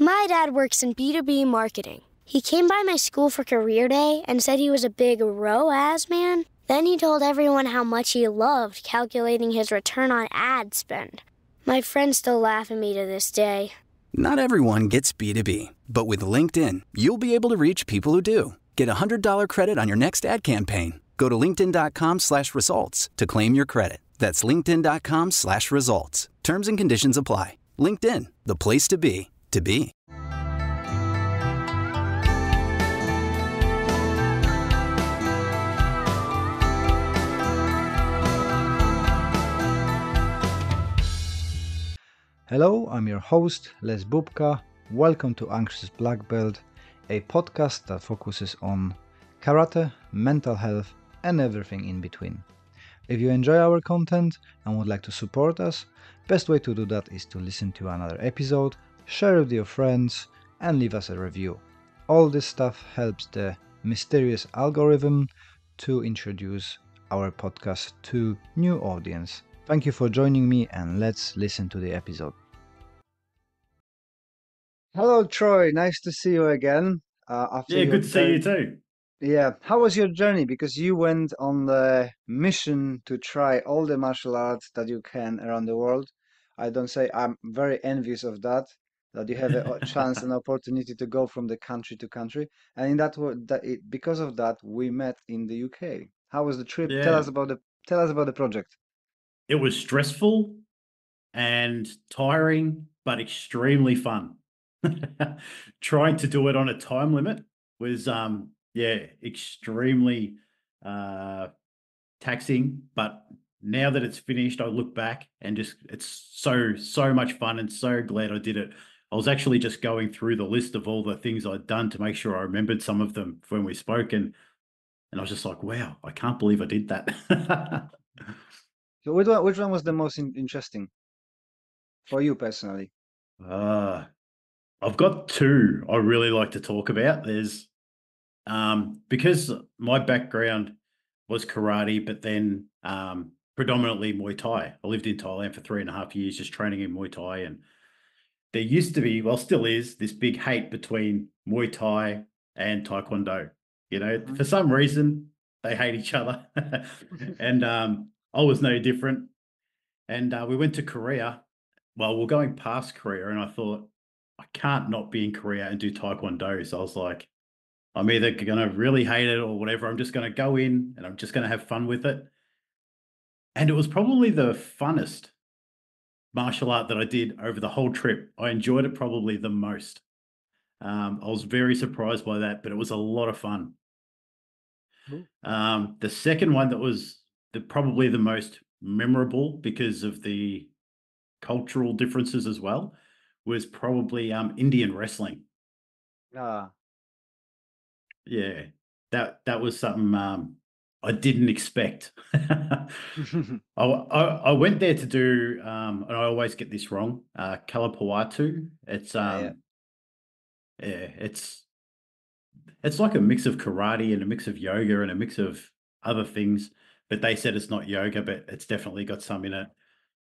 My dad works in B2B marketing. He came by my school for career day and said he was a big ROAS man. Then he told everyone how much he loved calculating his return on ad spend. My friends still laugh at me to this day. Not everyone gets B2B, but with LinkedIn, you'll be able to reach people who do. Get a $100 credit on your next ad campaign. Go to linkedin.com slash results to claim your credit. That's linkedin.com slash results. Terms and conditions apply. LinkedIn, the place to be, to be. Hello, I'm your host, Les Bubka. Welcome to Anxious Black Belt, a podcast that focuses on karate, mental health, and everything in between. If you enjoy our content and would like to support us, best way to do that is to listen to another episode, share it with your friends, and leave us a review. All this stuff helps the mysterious algorithm to introduce our podcast to new audience. Thank you for joining me and let's listen to the episode. Hello, Troy. Nice to see you again. Uh, after yeah, good to see you too. Yeah. How was your journey? Because you went on the mission to try all the martial arts that you can around the world. I don't say I'm very envious of that, that you have a chance and opportunity to go from the country to country. And in that, that it, because of that, we met in the UK. How was the trip? Yeah. Tell us about the tell us about the project it was stressful and tiring, but extremely fun. Trying to do it on a time limit was, um, yeah, extremely uh, taxing. But now that it's finished, I look back and just it's so so much fun and so glad I did it. I was actually just going through the list of all the things I'd done to make sure I remembered some of them when we spoke, and and I was just like, wow, I can't believe I did that. So which one, which one was the most in- interesting for you personally? Uh, I've got two I really like to talk about. There's um, because my background was karate, but then um, predominantly Muay Thai. I lived in Thailand for three and a half years, just training in Muay Thai, and there used to be, well, still is, this big hate between Muay Thai and Taekwondo. You know, for some reason they hate each other, and um, I was no different. And uh, we went to Korea. Well, we're going past Korea, and I thought, I can't not be in Korea and do Taekwondo. So I was like, I'm either going to really hate it or whatever. I'm just going to go in and I'm just going to have fun with it. And it was probably the funnest martial art that I did over the whole trip. I enjoyed it probably the most. Um, I was very surprised by that, but it was a lot of fun. Um, the second one that was the probably the most memorable because of the cultural differences as well was probably um Indian wrestling. Ah. Yeah. That that was something um I didn't expect. I, I, I went there to do um and I always get this wrong, uh Kalapawatu. It's um yeah, yeah. it's it's like a mix of karate and a mix of yoga and a mix of other things but they said it's not yoga, but it's definitely got some in it.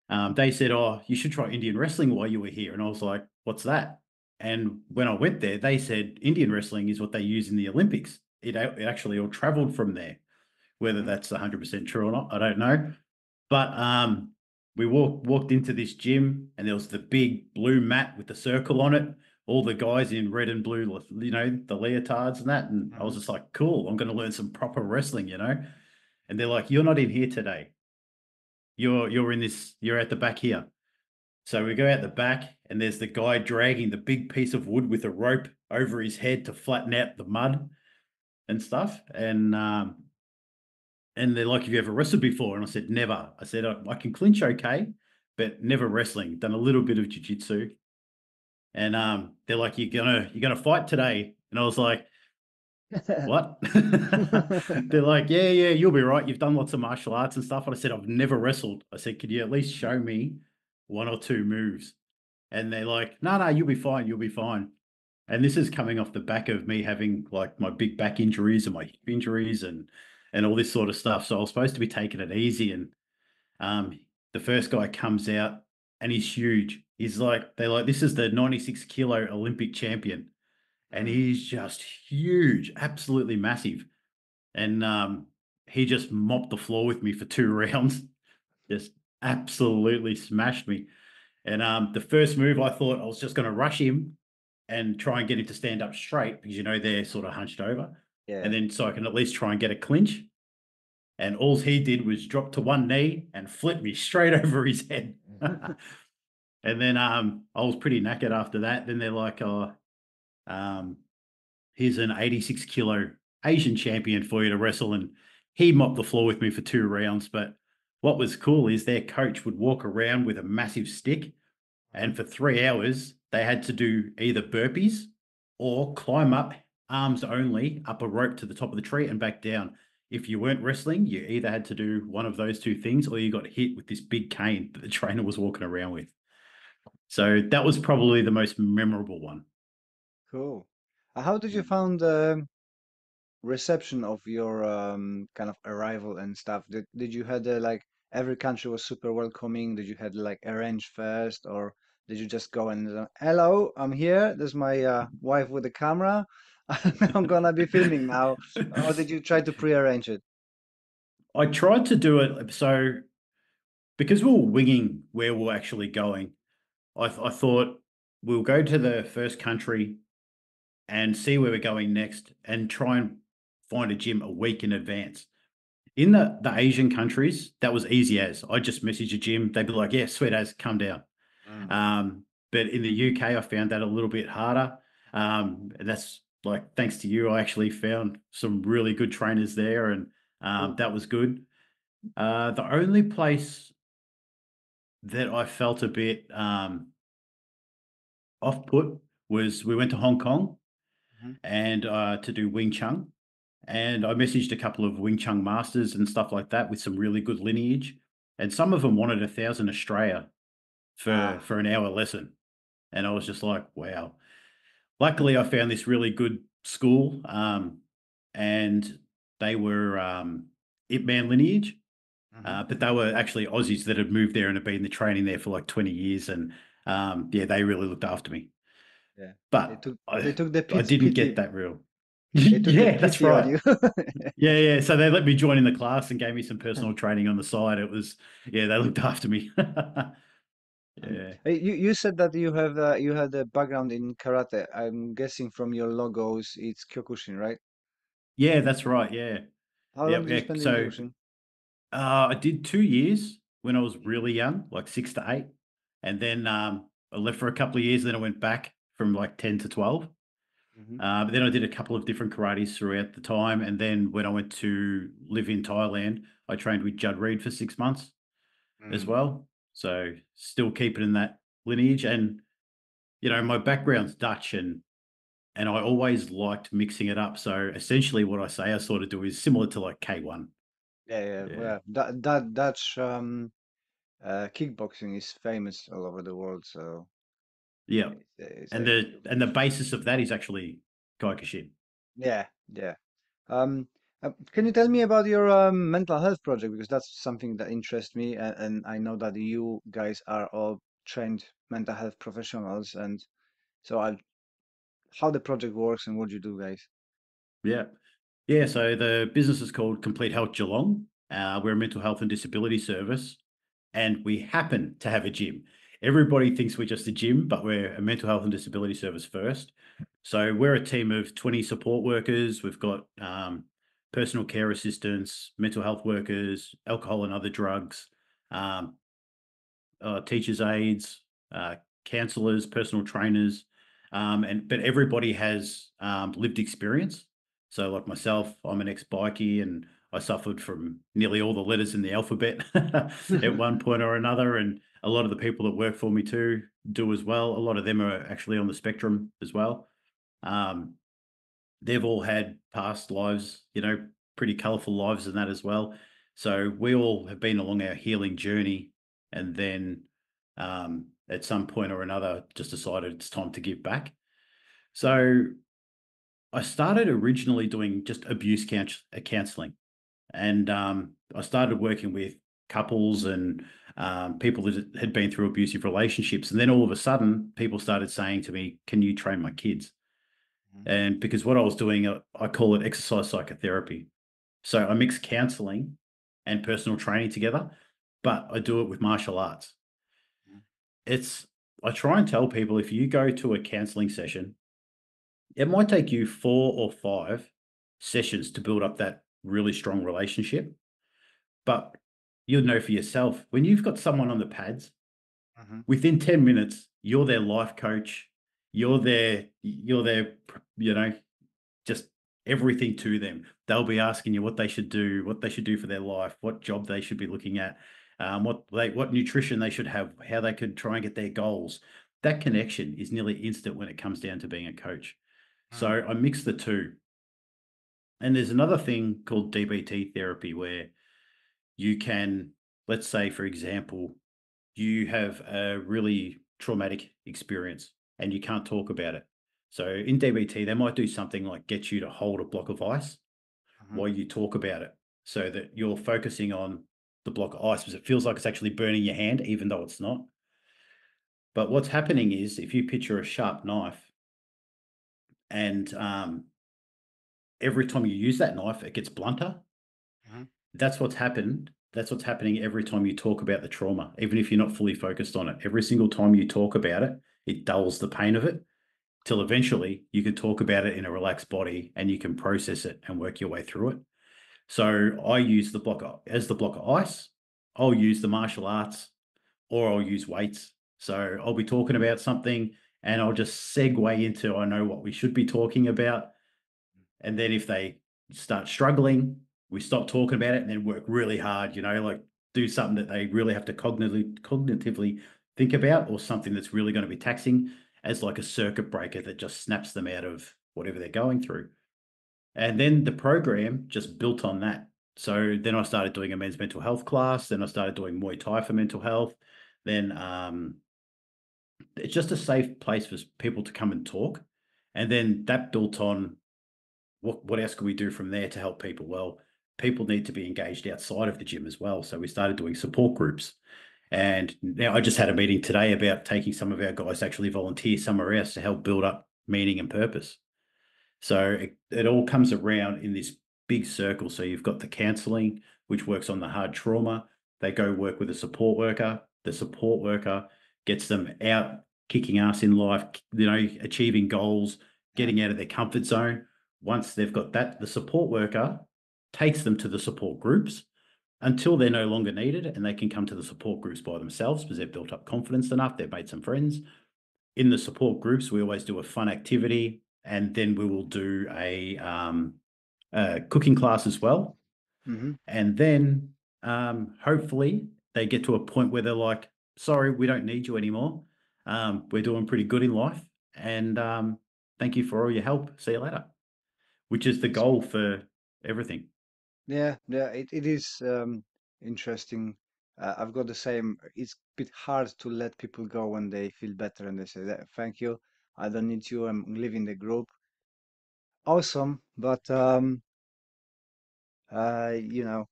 Um, they said, "Oh, you should try Indian wrestling while you were here," and I was like, "What's that?" And when I went there, they said Indian wrestling is what they use in the Olympics. It, it actually all traveled from there. Whether mm-hmm. that's 100% true or not, I don't know. But um, we walked walked into this gym, and there was the big blue mat with the circle on it. All the guys in red and blue, you know, the leotards and that. And I was mm-hmm. just like, cool, I'm going to learn some proper wrestling, you know and they're like, "You're not in here today. You're you're in this. You're at the back here." So we go out the back, and there's the guy dragging the big piece of wood with a rope over his head to flatten out the mud and stuff. And um, and they're like, "Have you ever wrestled before?" And I said, "Never." I said, "I, I can clinch okay, but never wrestling. Done a little bit of jiu-jitsu." And um, they're like, "You're gonna you're gonna fight today," and I was like, what? They're like, yeah, yeah, you'll be right. You've done lots of martial arts and stuff. And I said, I've never wrestled. I said, could you at least show me one or two moves? And they're like, no, no, you'll be fine. You'll be fine. And this is coming off the back of me having like my big back injuries and my hip injuries and and all this sort of stuff. So I was supposed to be taking it easy. And um, the first guy comes out and he's huge. He's like, they're like, this is the 96 kilo Olympic champion. And he's just huge, absolutely massive. And um, he just mopped the floor with me for two rounds, just absolutely smashed me. And um, the first move, I thought I was just going to rush him and try and get him to stand up straight because you know they're sort of hunched over. Yeah. And then so I can at least try and get a clinch. And all he did was drop to one knee and flip me straight over his head. and then um, I was pretty knackered after that. Then they're like, oh, um, here's an 86 kilo Asian champion for you to wrestle. And he mopped the floor with me for two rounds. But what was cool is their coach would walk around with a massive stick. And for three hours, they had to do either burpees or climb up arms only up a rope to the top of the tree and back down. If you weren't wrestling, you either had to do one of those two things or you got hit with this big cane that the trainer was walking around with. So that was probably the most memorable one. Cool. Uh, How did you find the reception of your um, kind of arrival and stuff? Did did you had uh, like every country was super welcoming? Did you had like arrange first, or did you just go and uh, hello, I'm here. There's my uh, wife with the camera. I'm gonna be filming now. Or did you try to pre-arrange it? I tried to do it so because we're winging where we're actually going. I, th- I thought we'll go to the first country and see where we're going next and try and find a gym a week in advance. In the, the Asian countries, that was easy as I just message a gym. They'd be like, yeah, sweet as, come down. Um, but in the UK, I found that a little bit harder. Um, and that's like, thanks to you, I actually found some really good trainers there and um, that was good. Uh, the only place that I felt a bit um, off put was we went to Hong Kong Mhm. and uh, to do Wing Chun. And I messaged a couple of Wing Chun masters and stuff like that with some really good lineage. And some of them wanted a thousand Australia for Ah. for an hour lesson. And I was just like, wow. Luckily, I found this really good school, um, and they were um, Ip Man lineage. Mhm. Uh, but they were actually Aussies that had moved there and had been the training there for like 20 years. And um, yeah, they really looked after me. Yeah. They But took I, they took the I didn't pity- get that real. They yeah, that's right. Yeah, yeah. So they let me join in the class and gave me some personal training on the side. It was, yeah, they looked after me. Yeah. You you said that you have uh, you had a background in karate. I'm guessing from your logos it's Kyokushin, right? Yeah, that's right. Yeah. How Yep, long did you yeah, so- Kyokushin? Uh, I did two years when I was really young, like six to eight. And then um, I left for a couple of years. Then I went back from like 10 to 12. Mhm. Uh, but then I did a couple of different karates throughout the time. And then when I went to live in Thailand, I trained with Judd Reid for six months as Mm. well. So still keeping in that lineage. And, you know, my background's Dutch and and I always liked mixing it up. So essentially what I say I sort of do is similar to like K1. Yeah, yeah, Yeah. well, that that Dutch um, uh, kickboxing is famous all over the world. So Yeah. it's, it's And like- the and the basis of that is actually Kyokushin. yeah, yeah. Um, uh, can you tell me about your um, mental health project because that's something that interests me, and, and I know that you guys are all trained mental health professionals, and so I, how the project works and what you do, guys. Yeah. Yeah. So the business is called Complete Health Geelong. Uh, we're a mental health and disability service, and we happen to have a gym. Everybody thinks we're just a gym, but we're a mental health and disability service first. So we're a team of 20 support workers. We've got um, personal care assistants, mental health workers, alcohol and other drugs, um, uh, teachers' aides, uh, counselors, personal trainers, um, and but everybody has um, lived experience. So, like myself, I'm an ex-bikie, and I suffered from nearly all the letters in the alphabet at one point or another. And a lot of the people that work for me too do as well. A lot of them are actually on the spectrum as well. Um, they've all had past lives, you know, pretty colorful lives and that as well. So we all have been along our healing journey, and then um, at some point or another, just decided it's time to give back. So I started originally doing just abuse uh, counseling, and um, I started working with couples and um, people that had been through abusive relationships. And then all of a sudden, people started saying to me, Can you train my kids? And because what I was doing, uh, I call it exercise psychotherapy. So I mix counseling and personal training together, but I do it with martial arts. Mm-hmm. It's, I try and tell people if you go to a counseling session, it might take you four or five sessions to build up that really strong relationship. But you'll know for yourself when you've got someone on the pads, mm-hmm. within 10 minutes, you're their life coach, you're their, you're their, you know, just everything to them. They'll be asking you what they should do, what they should do for their life, what job they should be looking at, um, what they, what nutrition they should have, how they could try and get their goals. That connection is nearly instant when it comes down to being a coach. So I mix the two. And there's another thing called DBT therapy where you can, let's say, for example, you have a really traumatic experience and you can't talk about it. So in DBT, they might do something like get you to hold a block of ice mm-hmm. while you talk about it so that you're focusing on the block of ice because it feels like it's actually burning your hand, even though it's not. But what's happening is if you picture a sharp knife and um, every time you use that knife, it gets blunter. Mm-hmm. That's what's happened. That's what's happening every time you talk about the trauma, even if you're not fully focused on it. Every single time you talk about it, it dulls the pain of it till eventually you can talk about it in a relaxed body and you can process it and work your way through it. So I use the block as the block of ice. I'll use the martial arts or I'll use weights. So I'll be talking about something and I'll just segue into I know what we should be talking about. And then if they start struggling, we stop talking about it and then work really hard, you know, like do something that they really have to cognitively cognitively think about or something that's really going to be taxing as like a circuit breaker that just snaps them out of whatever they're going through. And then the program just built on that. So then I started doing a men's mental health class. Then I started doing Muay Thai for mental health. Then um, it's just a safe place for people to come and talk. And then that built on what what else can we do from there to help people? Well, people need to be engaged outside of the gym as well. So we started doing support groups. And now I just had a meeting today about taking some of our guys to actually volunteer somewhere else to help build up meaning and purpose. So it, it all comes around in this big circle. So you've got the counseling, which works on the hard trauma. They go work with a support worker. The support worker gets them out kicking ass in life, you know, achieving goals, getting out of their comfort zone. Once they've got that, the support worker takes them to the support groups until they're no longer needed and they can come to the support groups by themselves because they've built up confidence enough, they've made some friends. In the support groups, we always do a fun activity and then we will do a, um, a cooking class as well. Mm-hmm. And then um, hopefully they get to a point where they're like, sorry, we don't need you anymore. Um, we're doing pretty good in life. And um, thank you for all your help. See you later, which is the goal for everything. Yeah, yeah, it, it is um, interesting. Uh, I've got the same. It's a bit hard to let people go when they feel better and they say that thank you. I don't need you. I'm leaving the group. Awesome, but um, uh, you know,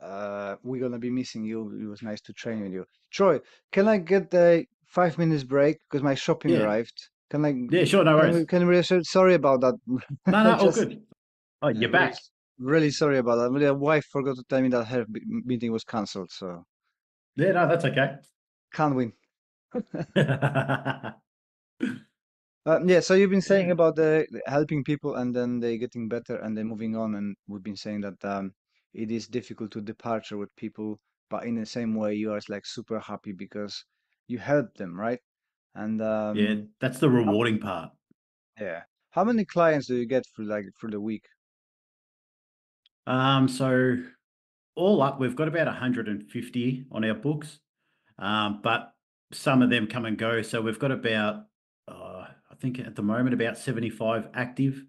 uh, we're gonna be missing you. It was nice to train with you. Troy, can I get a five minutes break because my shopping Yeah. arrived? Can I? Yeah, sure, no Can worries. we? Can we? Sorry about that. No, no, all Just good. Oh, you're back. Really sorry about that. My wife forgot to tell me that her meeting was cancelled, so Yeah, no, that's okay. can't win. Uh, yeah, so you've been saying about the the helping people and then they getting better and then moving on, and we've been saying that um, it is difficult to departure with people, but in the same way you are like super happy because you help them, right? And yeah, um, that's the how, rewarding part. yeah, how many clients do you get for like for the week? Um, so all up, we've got about 150 on our books, um, but some of them come and go. So we've got about, uh, I think at the moment, about 75 active,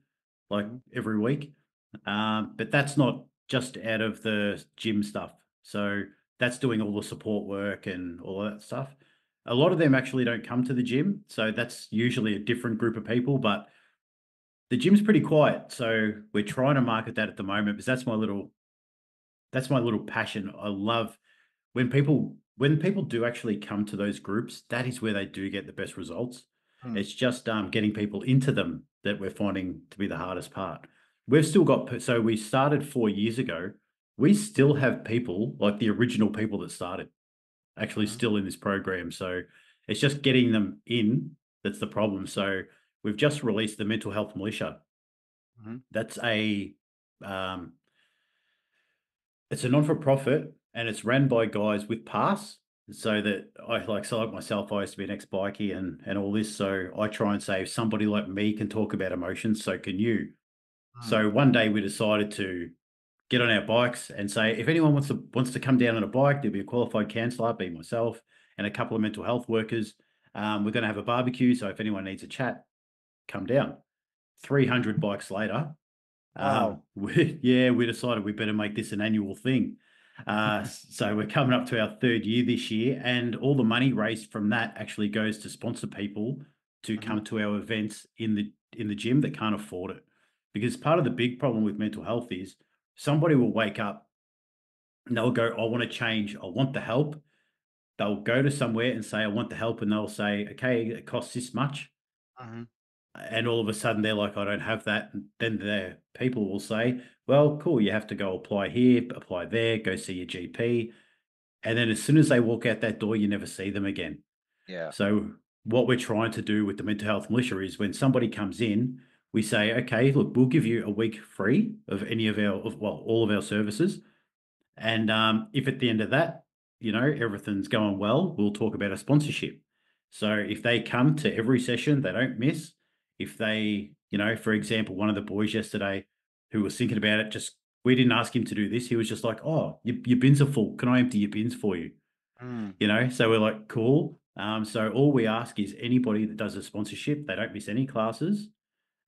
like Mhm. every week. Um, but that's not just out of the gym stuff. So that's doing all the support work and all that stuff. A lot of them actually don't come to the gym. So that's usually a different group of people, but the gym's pretty quiet. So we're trying to market that at the moment because that's my little that's my little passion. I love when people when people do actually come to those groups, that is where they do get the best results. Hmm. It's just um, getting people into them that we're finding to be the hardest part. We've still got so we started four years ago. We still have people like the original people that started actually Mhm. still in this program. So it's just getting them in that's the problem. So we've just released the mental health militia. Mhm. That's a um, it's a non for profit and it's ran by guys with pass. So that I like so like myself, I used to be an ex bikie and and all this. So I try and say if somebody like me can talk about emotions, so can you. Hmm. So one day we decided to get on our bikes and say if anyone wants to wants to come down on a bike, there'll be a qualified counsellor, be myself and a couple of mental health workers. Um, we're going to have a barbecue, so if anyone needs a chat, come down. Three hundred bikes later, Wow. um, we, yeah, we decided we better make this an annual thing. Uh, so we're coming up to our third year this year, and all the money raised from that actually goes to sponsor people to come to our events in the in the gym that can't afford it. Because part of the big problem with mental health is somebody will wake up and they'll go, I want to change, I want the help. They'll go to somewhere and say, I want the help, and they'll say, Okay, it costs this much Mhm. And all of a sudden they're like, I don't have that. And then their people will say, Well, cool, you have to go apply here, apply there, go see your GP. And then as soon as they walk out that door, you never see them again. Yeah. So what we're trying to do with the mental health militia is when somebody comes in, we say, okay, look, we'll give you a week free of any of our, of, well, all of our services. And um, if at the end of that, you know, everything's going well, we'll talk about a sponsorship. So if they come to every session, they don't miss. If they, you know, for example, one of the boys yesterday who was thinking about it, just we didn't ask him to do this. He was just like, oh, your, your bins are full. Can I empty your bins for you? Mm. you know so we're like cool um so all we ask is anybody that does a sponsorship they don't miss any classes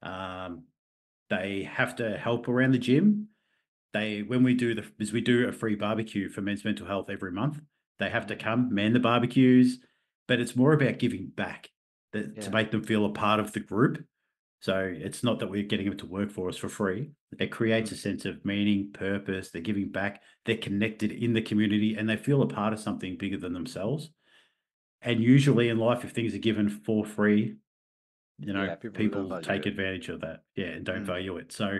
um they have to help around the gym they when we do the is we do a free barbecue for men's mental health every month they have to come man the barbecues but it's more about giving back that, Yeah. to make them feel a part of the group. So it's not that we're getting them to work for us for free. It creates a sense of meaning purpose they're giving back they're connected in the community and they feel a part of something bigger than themselves. And usually in life if things are given for free you know Yeah, people people, take it. advantage of that yeah and don't Mm. value it. So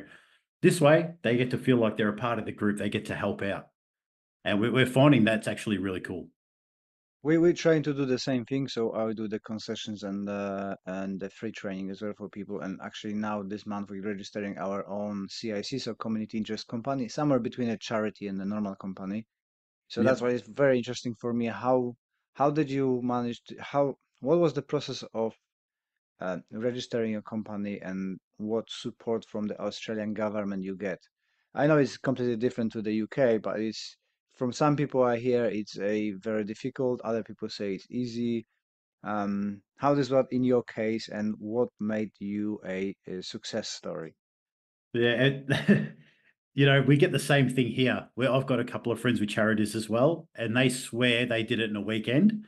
this way they get to feel like they're a part of the group they get to help out. And we're finding that's actually really cool We we're trying to do the same thing. So I do the concessions and uh, and the free training as well for people. And actually now this month we're registering our own CIC, so community interest company, somewhere between a charity and a normal company. So Yep. that's why it's very interesting for me. How how did you manage to how what was the process of uh, registering a company and what support from the Australian government you get? I know it's completely different to the UK, but it's from some people I hear it's a very difficult. Other people say it's easy. Um, how does that in your case, and what made you a, a success story? Yeah, it, you know, we get the same thing here. Where I've got a couple of friends with charities as well, and they swear they did it in a weekend.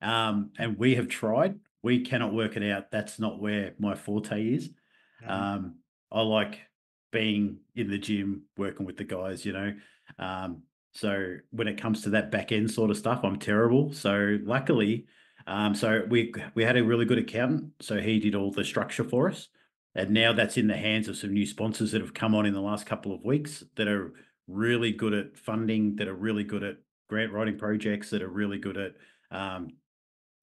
Um, and we have tried. We cannot work it out. That's not where my forte is. Mhm. Um, I like being in the gym, working with the guys, you know. Um, so when it comes to that back end sort of stuff, I'm terrible. So luckily, um, so we we had a really good accountant. So he did all the structure for us. And now that's in the hands of some new sponsors that have come on in the last couple of weeks that are really good at funding, that are really good at grant writing projects, that are really good at um,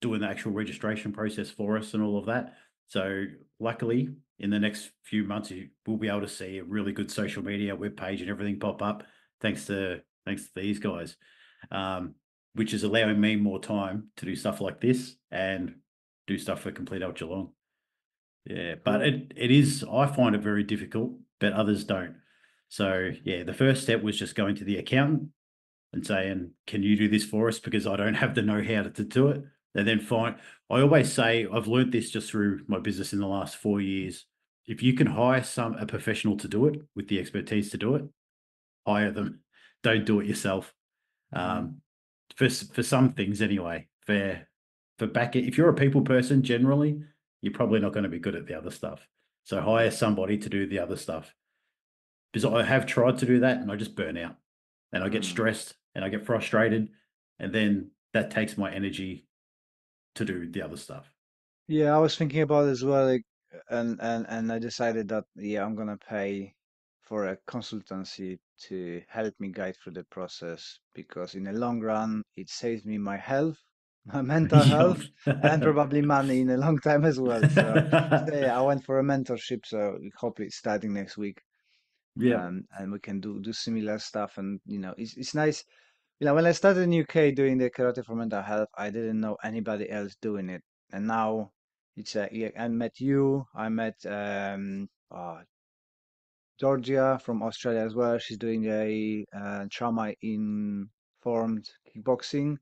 doing the actual registration process for us and all of that. So luckily, in the next few months, we'll be able to see a really good social media webpage and everything pop up, thanks to thanks to these guys, um, which is allowing me more time to do stuff like this and do stuff for Complete Health Geelong. Yeah, but it it is. I find it very difficult, but others don't. So yeah, the first step was just going to the accountant and saying, "Can you do this for us?" Because I don't have the know-how to, to do it. And then find. I always say I've learned this just through my business in the last four years. If you can hire some a professional to do it with the expertise to do it, hire them. Don't do it yourself. Um, for for some things anyway. For for back, if you're a people person, generally, you're probably not going to be good at the other stuff. So hire somebody to do the other stuff. Because I have tried to do that and I just burn out and I get Mm. stressed and I get frustrated. And then that takes my energy to do the other stuff. Yeah, I was thinking about it as well, like, and and and I decided that yeah, I'm gonna pay for a consultancy to help me guide through the process because in the long run, it saves me my health, my mental health, and probably money in a long time as well. So, so yeah, I went for a mentorship, so hopefully it's starting next week. yeah. um, and we can do do similar stuff. And you know, it's it's nice. You know, when I started in UK doing the karate for mental health, I didn't know anybody else doing it, and now it's uh, yeah, I met you. I met um, uh, Georgia from Australia as well. She's doing a uh, trauma informed kickboxing,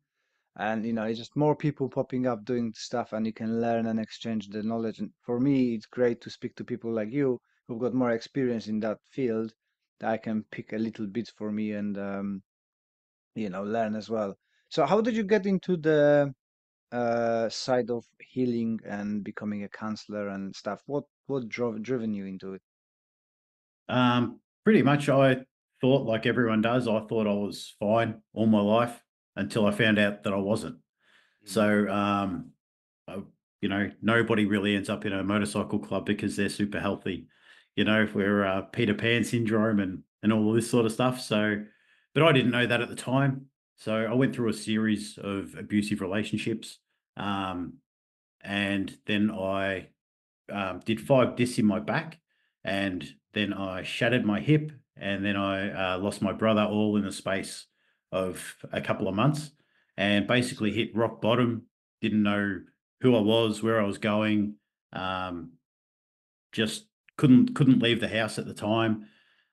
and you know, it's just more people popping up doing stuff, and you can learn and exchange the knowledge. And for me, it's great to speak to people like you who've got more experience in that field that I can pick a little bit for me and um, you know learn as well. So how did you get into the uh, side of healing and becoming a counselor and stuff? What what drove driven you into it? Um, pretty much I thought like everyone does, I thought I was fine all my life until I found out that I wasn't. So um I, you know, nobody really ends up in a motorcycle club because they're super healthy. You know, if we're uh, Peter Pan syndrome and and all of this sort of stuff. So, but I didn't know that at the time. So I went through a series of abusive relationships, um, and then I um, did five discs in my back, and then I shattered my hip, and then I uh, lost my brother all in the space of a couple of months, and basically hit rock bottom. Didn't know who I was, where I was going. Um, just couldn't couldn't leave the house at the time.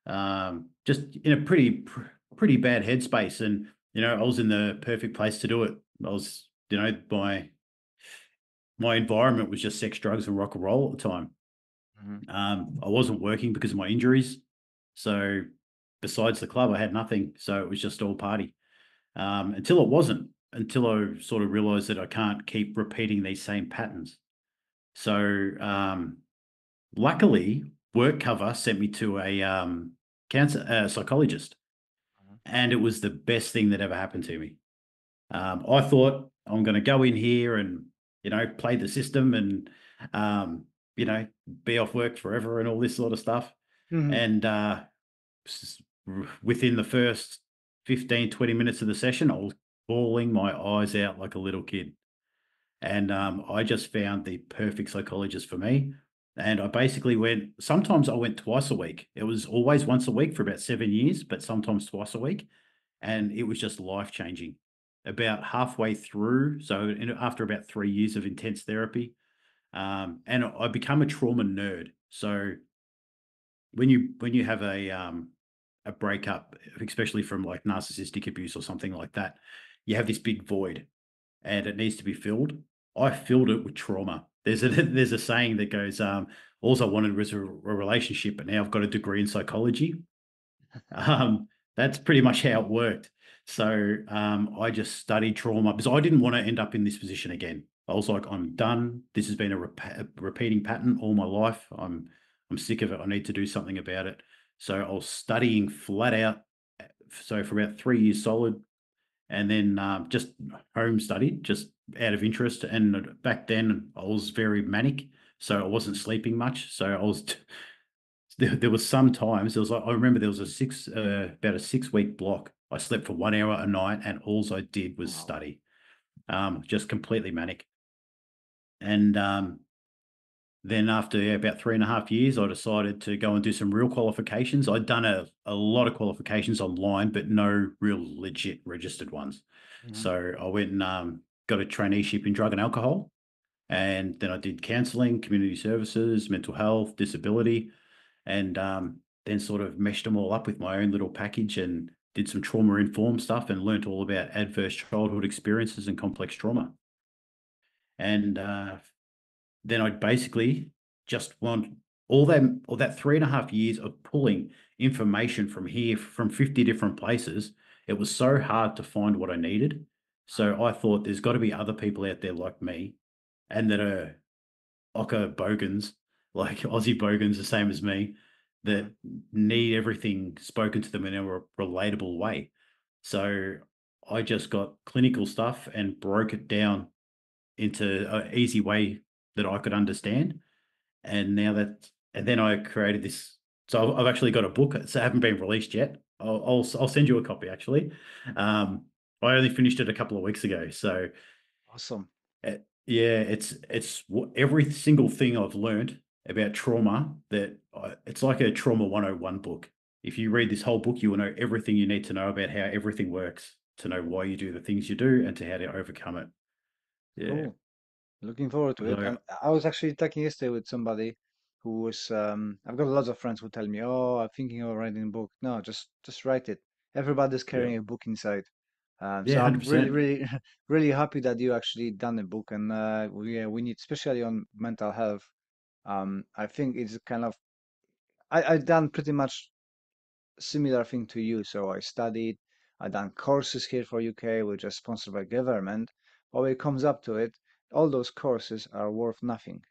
Um, just in a pretty pr- pretty bad headspace, and you know I was in the perfect place to do it. I was, you know, my my environment was just sex, drugs, and rock and roll at the time. Mhm. Um, I wasn't working because of my injuries, so besides the club, I had nothing. So it was just all party um, until it wasn't. Until I sort of realized that I can't keep repeating these same patterns. So um, luckily, work cover sent me to a um, cancer uh, psychologist, Mhm. and it was the best thing that ever happened to me. Um, I thought I'm going to go in here and you know play the system and um, you know be off work forever and all this sort of stuff. Mhm. And uh, within the first 15, 20 minutes of the session, I was bawling my eyes out like a little kid. And um, I just found the perfect psychologist for me. And I basically went, sometimes I went twice a week. It was always once a week for about seven years, but sometimes twice a week. And it was just life changing. About halfway through, so after about three years of intense therapy, um, and I become a trauma nerd. So when you when you have a um a breakup, especially from like narcissistic abuse or something like that, you have this big void and it needs to be filled. I filled it with trauma. There's a there's a saying that goes, um, all I wanted was a, a relationship, but now I've got a degree in psychology. Um, that's pretty much how it worked. So um, I just studied trauma because I didn't want to end up in this position again. I was like, I'm done. This has been a, rep- a repeating pattern all my life. I'm I'm sick of it. I need to do something about it. So I was studying flat out. uh, So for about three years solid, and then um, just home studied, just out of interest. And back then I was very manic, so I wasn't sleeping much. So I was. T- there, there was some times there was like I remember there was a six uh, about a six week block. I slept for one hour a night, and all I did was study, um, just completely manic. And um, then after yeah, about three and a half years, I decided to go and do some real qualifications. I'd done a, a lot of qualifications online, but no real legit registered ones. Mhm. So I went and um, got a traineeship in drug and alcohol. And then I did counseling, community services, mental health, disability, and um, then sort of meshed them all up with my own little package and did some trauma informed stuff and learnt all about adverse childhood experiences and complex trauma. And uh, then I basically just want all that all that three and a half years of pulling information from here from 50 different places. It was so hard to find what I needed. So I thought there's got to be other people out there like me and that are Ocker bogans, like Aussie bogans, the same as me, that need everything spoken to them in a relatable way. So I just got clinical stuff and broke it down into an easy way that I could understand. And now that, and then I created this. So I've, I've actually got a book. It's haven't been released yet. I'll, I'll I'll send you a copy actually. Um, I only finished it a couple of weeks ago. So Awesome. uh, yeah, it's it's every single thing I've learned about trauma that I, it's like a trauma 101 book. If you read this whole book, you will know everything you need to know about how everything works, to know why you do the things you do, and to how to overcome it. Yeah. Cool. Looking forward to it. And I was actually talking yesterday with somebody who was um I've got lots of friends who tell me, Oh, I'm thinking of writing a book. No, just just write it. Everybody's carrying a book inside. Um, so Yeah, I'm really, 100%. really, really happy that you actually done a book and uh we yeah, we need especially on mental health. Um I think it's kind of I, I've done pretty much similar thing to you. So I studied, I done courses here for UK, which are sponsored by government. When it comes up to it, all those courses are worth nothing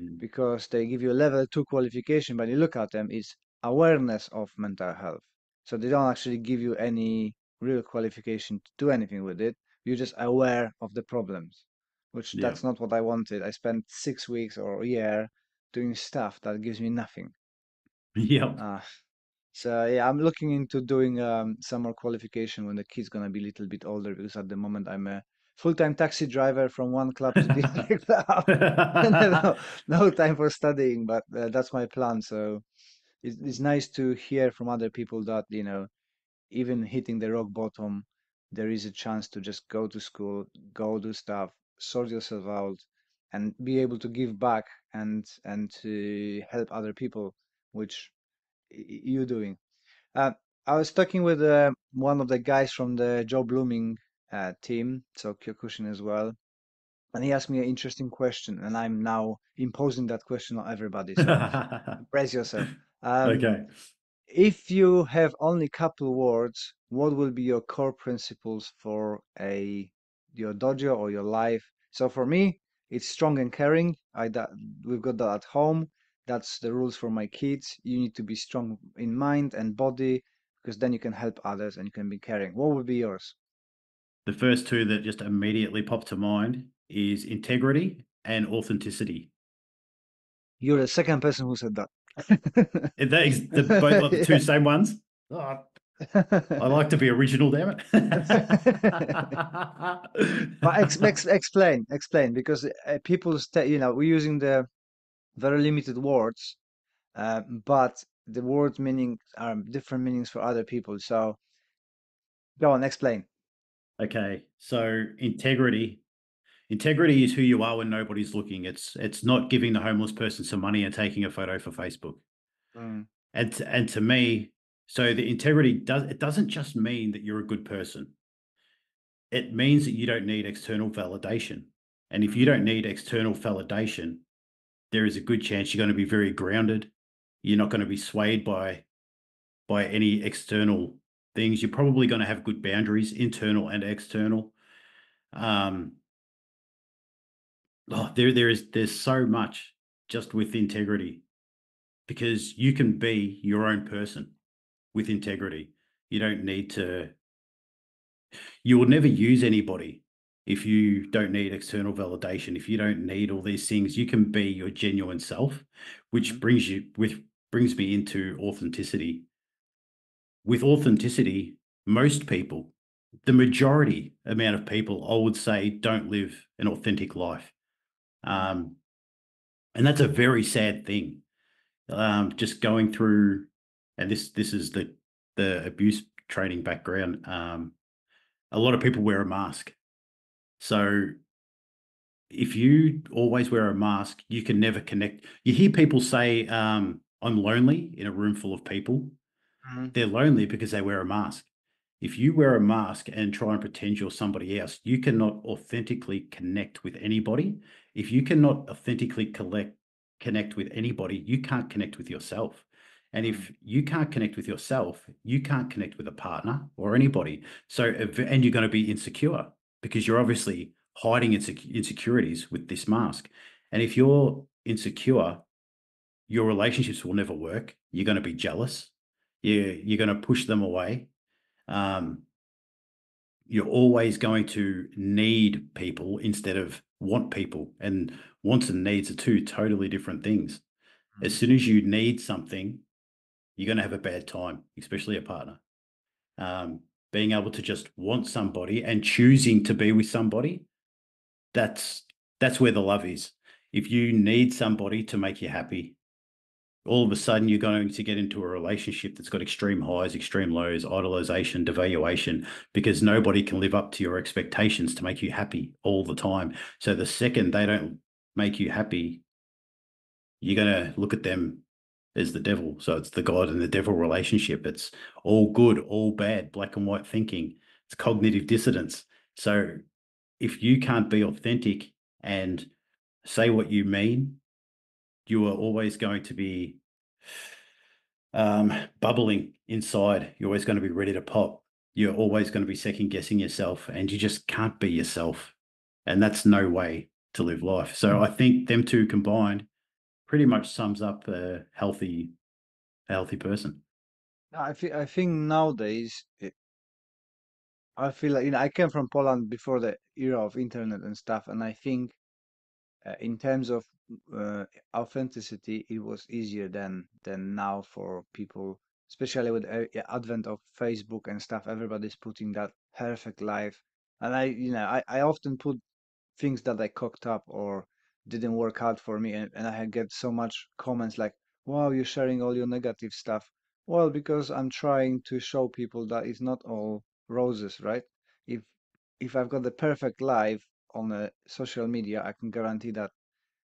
Mm. because they give you a level two qualification, but you look at them, it's awareness of mental health. So they don't actually give you any real qualification to do anything with it. You're just aware of the problems, which Yeah. that's not what I wanted. I spent six weeks or a year doing stuff that gives me nothing. Yep. Uh, so yeah, I'm looking into doing um, some more qualification when the kid's gonna be a little bit older because at the moment I'm a full-time taxi driver from one club to the other club. no, no time for studying, but uh, that's my plan. So it's, it's nice to hear from other people that you know, even hitting the rock bottom, there is a chance to just go to school, go do stuff, sort yourself out, and be able to give back and and to help other people, which you're doing. Uh, I was talking with uh, one of the guys from the Joe Blooming uh, team, so Kyokushin as well, and he asked me an interesting question, and I'm now imposing that question on everybody. So brace yourself. Um, okay. If you have only couple words, what will be your core principles for a your dojo or your life? So for me, it's strong and caring. I that we've got that at home. That's the rules for my kids. You need to be strong in mind and body because then you can help others and you can be caring. What would be yours? The first two that just immediately pop to mind is integrity and authenticity. You're the second person who said that. That is the both like the two Yeah. same ones. Oh, I like to be original, damn it. But ex, ex, explain, explain, because uh, people, sta you know, we're using the very limited words, uh, but the words meaning are different meanings for other people. So go on, explain. Okay, so integrity. Integrity is who you are when nobody's looking. It's it's not giving the homeless person some money and taking a photo for Facebook. Mm, And and to me, so the integrity does it doesn't just mean that you're a good person. It means that you don't need external validation. And if you don't need external validation, there is a good chance you're going to be very grounded. You're not going to be swayed by by any external things. You're probably going to have good boundaries, internal and external. Um, oh, there there is there's so much just with integrity because you can be your own person with integrity. You don't need to. You will never use anybody if you don't need external validation. If you don't need all these things, you can be your genuine self, which Mhm. brings you with brings me into authenticity. With authenticity, most people, the majority amount of people, I would say, don't live an authentic life. Um, and that's a very sad thing. Um, just going through, and this this is the the abuse training background. Um, a lot of people wear a mask, so if you always wear a mask, you can never connect. You hear people say, um, "I'm lonely" in a room full of people. Mhm, They're lonely because they wear a mask. If you wear a mask and try and pretend you're somebody else, you cannot authentically connect with anybody. If you cannot authentically collect connect with anybody, you can't connect with yourself. And if you can't connect with yourself, you can't connect with a partner or anybody. So, and you're going to be insecure because you're obviously hiding insecurities with this mask. And if you're insecure, your relationships will never work. You're going to be jealous. You, you're going to push them away. Um, you're always going to need people instead of want people. And wants and needs are two totally different things. As Mm. soon as you need something, you're going to have a bad time, especially a partner. Um, being able to just want somebody and choosing to be with somebody, that's that's where the love is. If you need somebody to make you happy, all of a sudden you're going to get into a relationship that's got extreme highs, extreme lows, idolization, devaluation, because nobody can live up to your expectations to make you happy all the time. So the second they don't make you happy, you're going to look at them as the devil. So it's the God and the devil relationship. It's all good, all bad, black and white thinking. It's cognitive dissonance. So if you can't be authentic and say what you mean, you are always going to be um, bubbling inside. You're always going to be ready to pop. You're always going to be second guessing yourself, and you just can't be yourself. And that's no way to live life. So I think them two combined pretty much sums up a healthy, a healthy person. I think I think nowadays it, I feel like you know I came from Poland before the era of internet and stuff, and I think uh, in terms of uh, authenticity, it was easier than than now for people, especially with the advent of Facebook and stuff. Everybody's putting that perfect life, and I you know I I often put things that I cocked up or didn't work out for me, and, and I get so much comments like, "Wow, you're sharing all your negative stuff." Well, because I'm trying to show people that it's not all roses, right? If if I've got the perfect life on a social media, I can guarantee that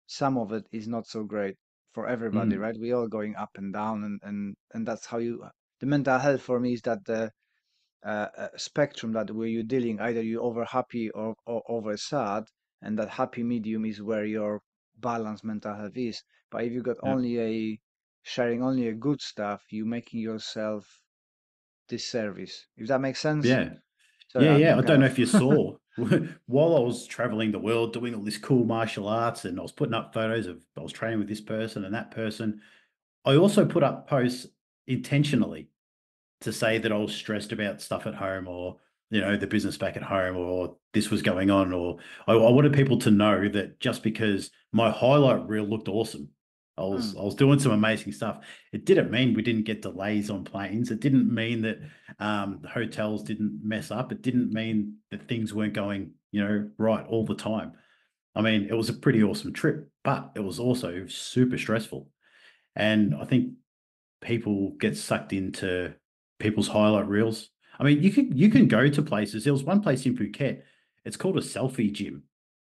some of it is not so great for everybody, Mm. right? We all going up and down, and and and that's how you. The mental health for me is that the uh, uh, spectrum that where you're dealing either you're over happy or, or over sad, and that happy medium is where your balanced mental health is. But if you got Yep. only a sharing only a good stuff, you're making yourself disservice. If that makes sense. Yeah. Yeah, yeah. I don't know if you saw while I was traveling the world doing all this cool martial arts and I was putting up photos of I was training with this person and that person. I also put up posts intentionally to say that I was stressed about stuff at home or you know the business back at home or this was going on or I, I wanted people to know that just because my highlight reel looked awesome I was I was doing some amazing stuff it didn't mean we didn't get delays on planes it didn't mean that um, the hotels didn't mess up it didn't mean that things weren't going you know right all the time I mean it was a pretty awesome trip but it was also super stressful and I think people get sucked into people's highlight reels. I mean, you can you can go to places. There was one place in Phuket. It's called a selfie gym.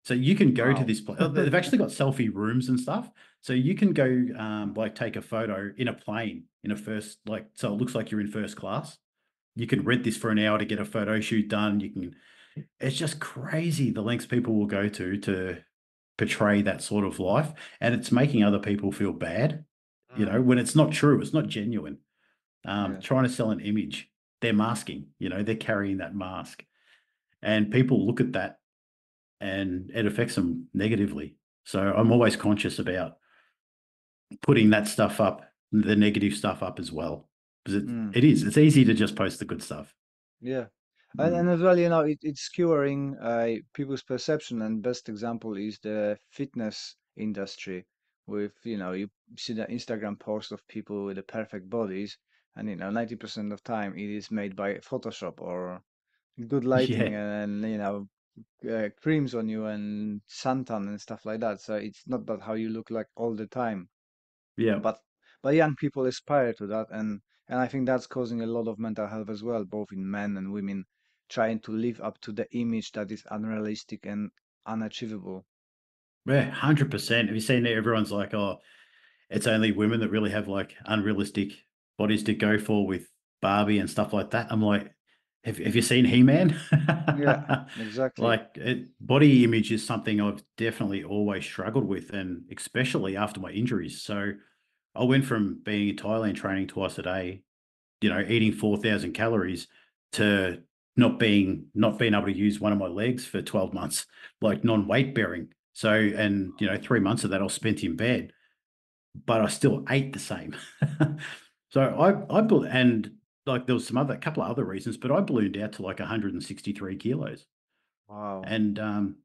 So you can go to this place. They've actually got selfie rooms and stuff. So you can go um, like take a photo in a plane in a first like so it looks like you're in first class. You can rent this for an hour to get a photo shoot done. You can. It's just crazy the lengths people will go to to portray that sort of life, and it's making other people feel bad you know, when it's not true, it's not genuine. Um, Yeah. Trying to sell an image, they're masking, you know, they're carrying that mask. And people look at that and it affects them negatively. So I'm always conscious about putting that stuff up, the negative stuff up as well. Because it, Mm. it is, it's easy to just post the good stuff. Yeah. And, Mm. and as well, you know, it, it's skewering uh, people's perception. And best example is the fitness industry. With you know, you see the Instagram posts of people with the perfect bodies, and you know, ninety percent of time it is made by Photoshop or good lighting Yeah. and you know, uh, creams on you and suntan and stuff like that. So it's not that how you look like all the time Yeah. but but young people aspire to that and and i think that's causing a lot of mental health as well both in men and women trying to live up to the image that is unrealistic and unachievable Yeah, hundred percent. Have you seen that everyone's like, oh, it's only women that really have like unrealistic bodies to go for with Barbie and stuff like that. I'm like, have, have you seen He Man? yeah exactly Like, it, body image is something I've definitely always struggled with, and especially after my injuries. So I went from being in Thailand training twice a day, you know, eating 4,000 calories to not being not being able to use one of my legs for 12 months, like non-weight bearing. So, and you know, three months of that I spent in bed, but I still ate the same. so I I and like there was some other, a couple of other reasons, but I ballooned out to like 163 kilos. Wow. And um,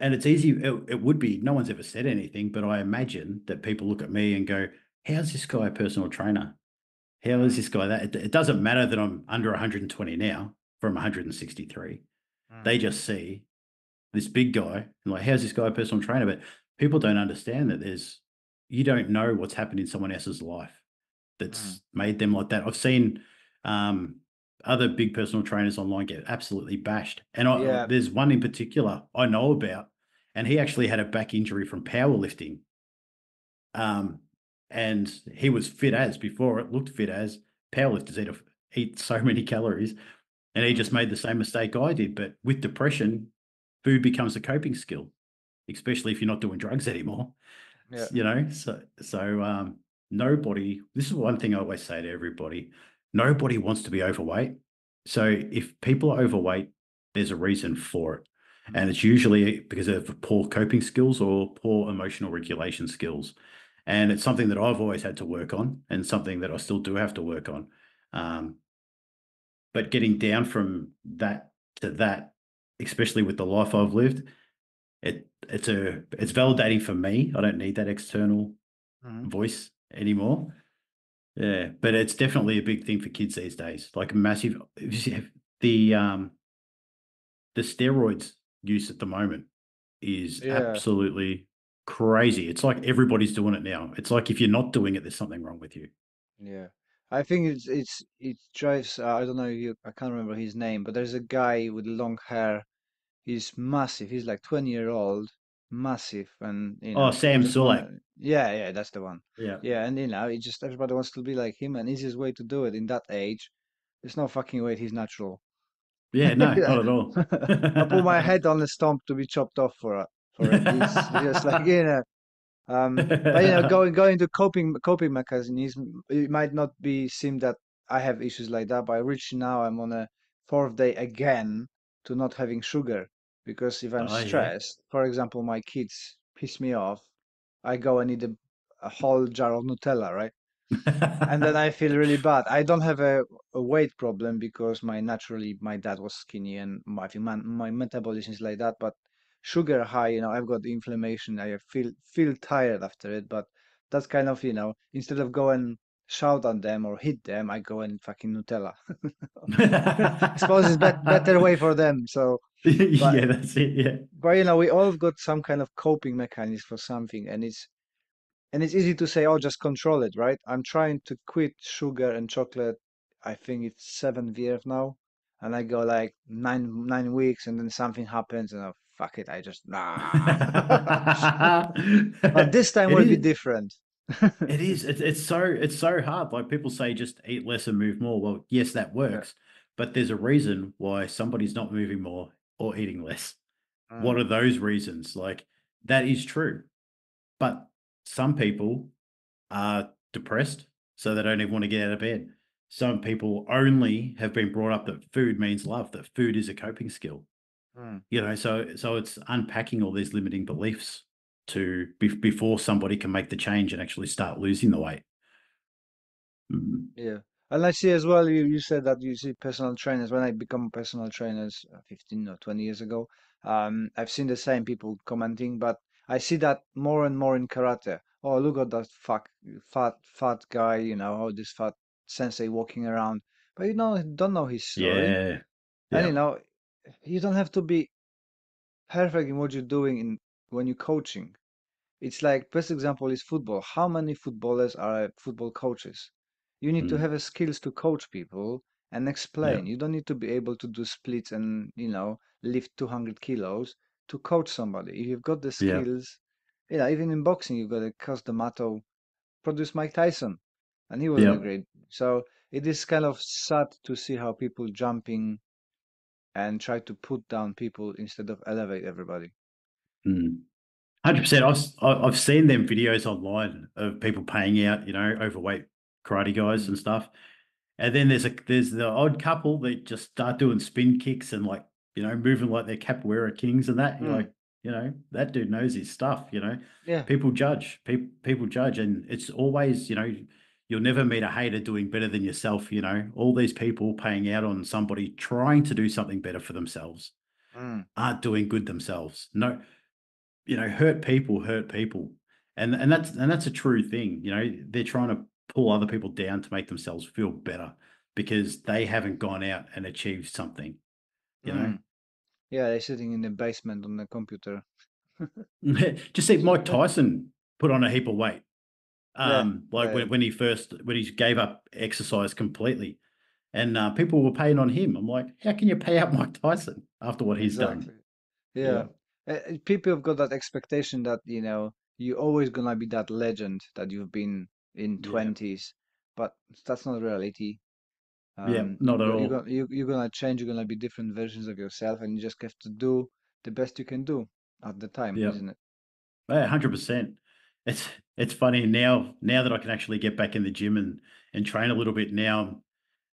and it's easy. It, it would be. No one's ever said anything, but I imagine that people look at me and go, "How's this guy a personal trainer? How is this guy that?" It, it doesn't matter that I'm under 120 now from 163. They Mm. just see this big guy and like, "How's this guy a personal trainer?" But people don't understand that there's you don't know what's happened in someone else's life that's made them like that. I've seen um, other big personal trainers online get absolutely bashed, and I, Yeah. there's one in particular I know about, and he actually had a back injury from powerlifting. Um, and he was fit as before it looked fit as powerlifters eat a, eat so many calories, and he just made the same mistake I did. But with depression, food becomes a coping skill, especially if you're not doing drugs anymore Yeah. you know so so um nobody this is one thing i always say to everybody nobody wants to be overweight so if people are overweight there's a reason for it and it's usually because of poor coping skills or poor emotional regulation skills and it's something that i've always had to work on and something that i still do have to work on um but getting down from that to that especially with the life i've lived it it's a it's validating for me. I don't need that external Mhm. voice anymore. Yeah, but it's definitely a big thing for kids these days. Like a massive if you see- the um the steroids use at the moment is Yeah. absolutely crazy. It's like everybody's doing it now. It's like if you're not doing it, there's something wrong with you. Yeah, I think it's it's it drives. Uh, I don't know. You, I can't remember his name, but there's a guy with long hair. He's massive. He's like 20 year old, massive, and you know. Oh, Sam Sulek. Yeah, yeah, that's the one. Yeah. Yeah, and you know, it just everybody wants to be like him, and easiest way to do it in that age, there's no fucking way he's natural. Yeah, no, not at all. I put my head on the stump to be chopped off for it. For it. It's just like you know. Um, but you know, going going to coping coping mechanism, it might not be seem that I have issues like that, but I reach now I'm on a fourth day again to not having sugar because if I'm Oh, yeah. stressed, for example, my kids piss me off, I go and eat a, a whole jar of Nutella, right? and then I feel really bad. I don't have a, a weight problem because my naturally my dad was skinny and my, I think my, metabolism is like that. But sugar high, you know, I've got inflammation. I feel feel tired after it. But that's kind of you know, instead of go and shout at them or hit them, I go and fucking Nutella. I suppose it's bet better way for them. So, yeah, that's it. Yeah. but you know, we all got some kind of coping mechanism for something, and it's and it's easy to say, oh, just control it, right? I'm trying to quit sugar and chocolate. I think it's seven years now, and I go like nine nine weeks, and then something happens, and I fuck it, I just nah. but this time It will be different. It is. It's it's so it's so hard. Like people say, just eat less and move more. Well, yes, that works, but there's a reason why somebody's not moving more or eating less. What are those reasons? Like that is true, but some people are depressed, so they don't even want to get out of bed. Some people only have been brought up that food means love, that food is a coping skill. Mm. You know, so so it's unpacking all these limiting beliefs to be, before somebody can make the change and actually start losing the weight. Mm, Yeah. And I see as well, you, you said that you see personal trainers. When I become personal trainers uh, 15 or 20 years ago, um, I've seen the same people commenting, but I see that more and more in karate. Oh, look at that fuck, fat, fat guy, you know, oh, this fat sensei walking around. But you know, don't know his story. Yeah, yeah. And you know, you don't have to be perfect in what you're doing in when you're coaching. It's like best example is football. How many footballers are football coaches? You need to Mm. have a skills to coach people and explain. You don't need to be able to do splits and you know lift 200 kilos to coach somebody. If you've got the Yeah. skills, you know, even in boxing, you've got to Cus D'Amato produce Mike Tyson, and he was Yeah. great. So it is kind of sad to see how people jumping and try to put down people instead of elevate everybody. Mm. Hundred percent. I've I've seen them videos online of people paying out, you know, overweight karate guys Mm. and stuff. And then there's a there's the odd couple that just start doing spin kicks and like you know moving like they're capoeira kings and that. You're Mm. like, you know, that dude knows his stuff. You know, Yeah. people judge. People people judge, and it's always you know you'll never meet a hater doing better than yourself. You know, all these people paying out on somebody trying to do something better for themselves Mm. aren't doing good themselves. No, you know, hurt people hurt people, and and that's and that's a true thing. You know, they're trying to pull other people down to make themselves feel better because they haven't gone out and achieved something. You know, Mm. Yeah, they're sitting in the basement on the computer. just see Mike Tyson put on a heap of weight. Yeah, Um, like yeah. when, when he first when he gave up exercise completely, and uh, people were paying on him. I'm like, how can you pay out Mike Tyson after what he's done? Exactly. Yeah. Uh, uh, People have got that expectation that, you know, you're always gonna be that legend that you've been in Yeah. 20s, but that's not reality. Yeah, Um, not at you're, you're, all. gonna, you, you're gonna change, you're gonna be different versions of yourself, and you just have to do the best you can do at the time, Yeah. isn't it? Yeah, hundred percent. It's it's funny now now that I can actually get back in the gym and and train a little bit now.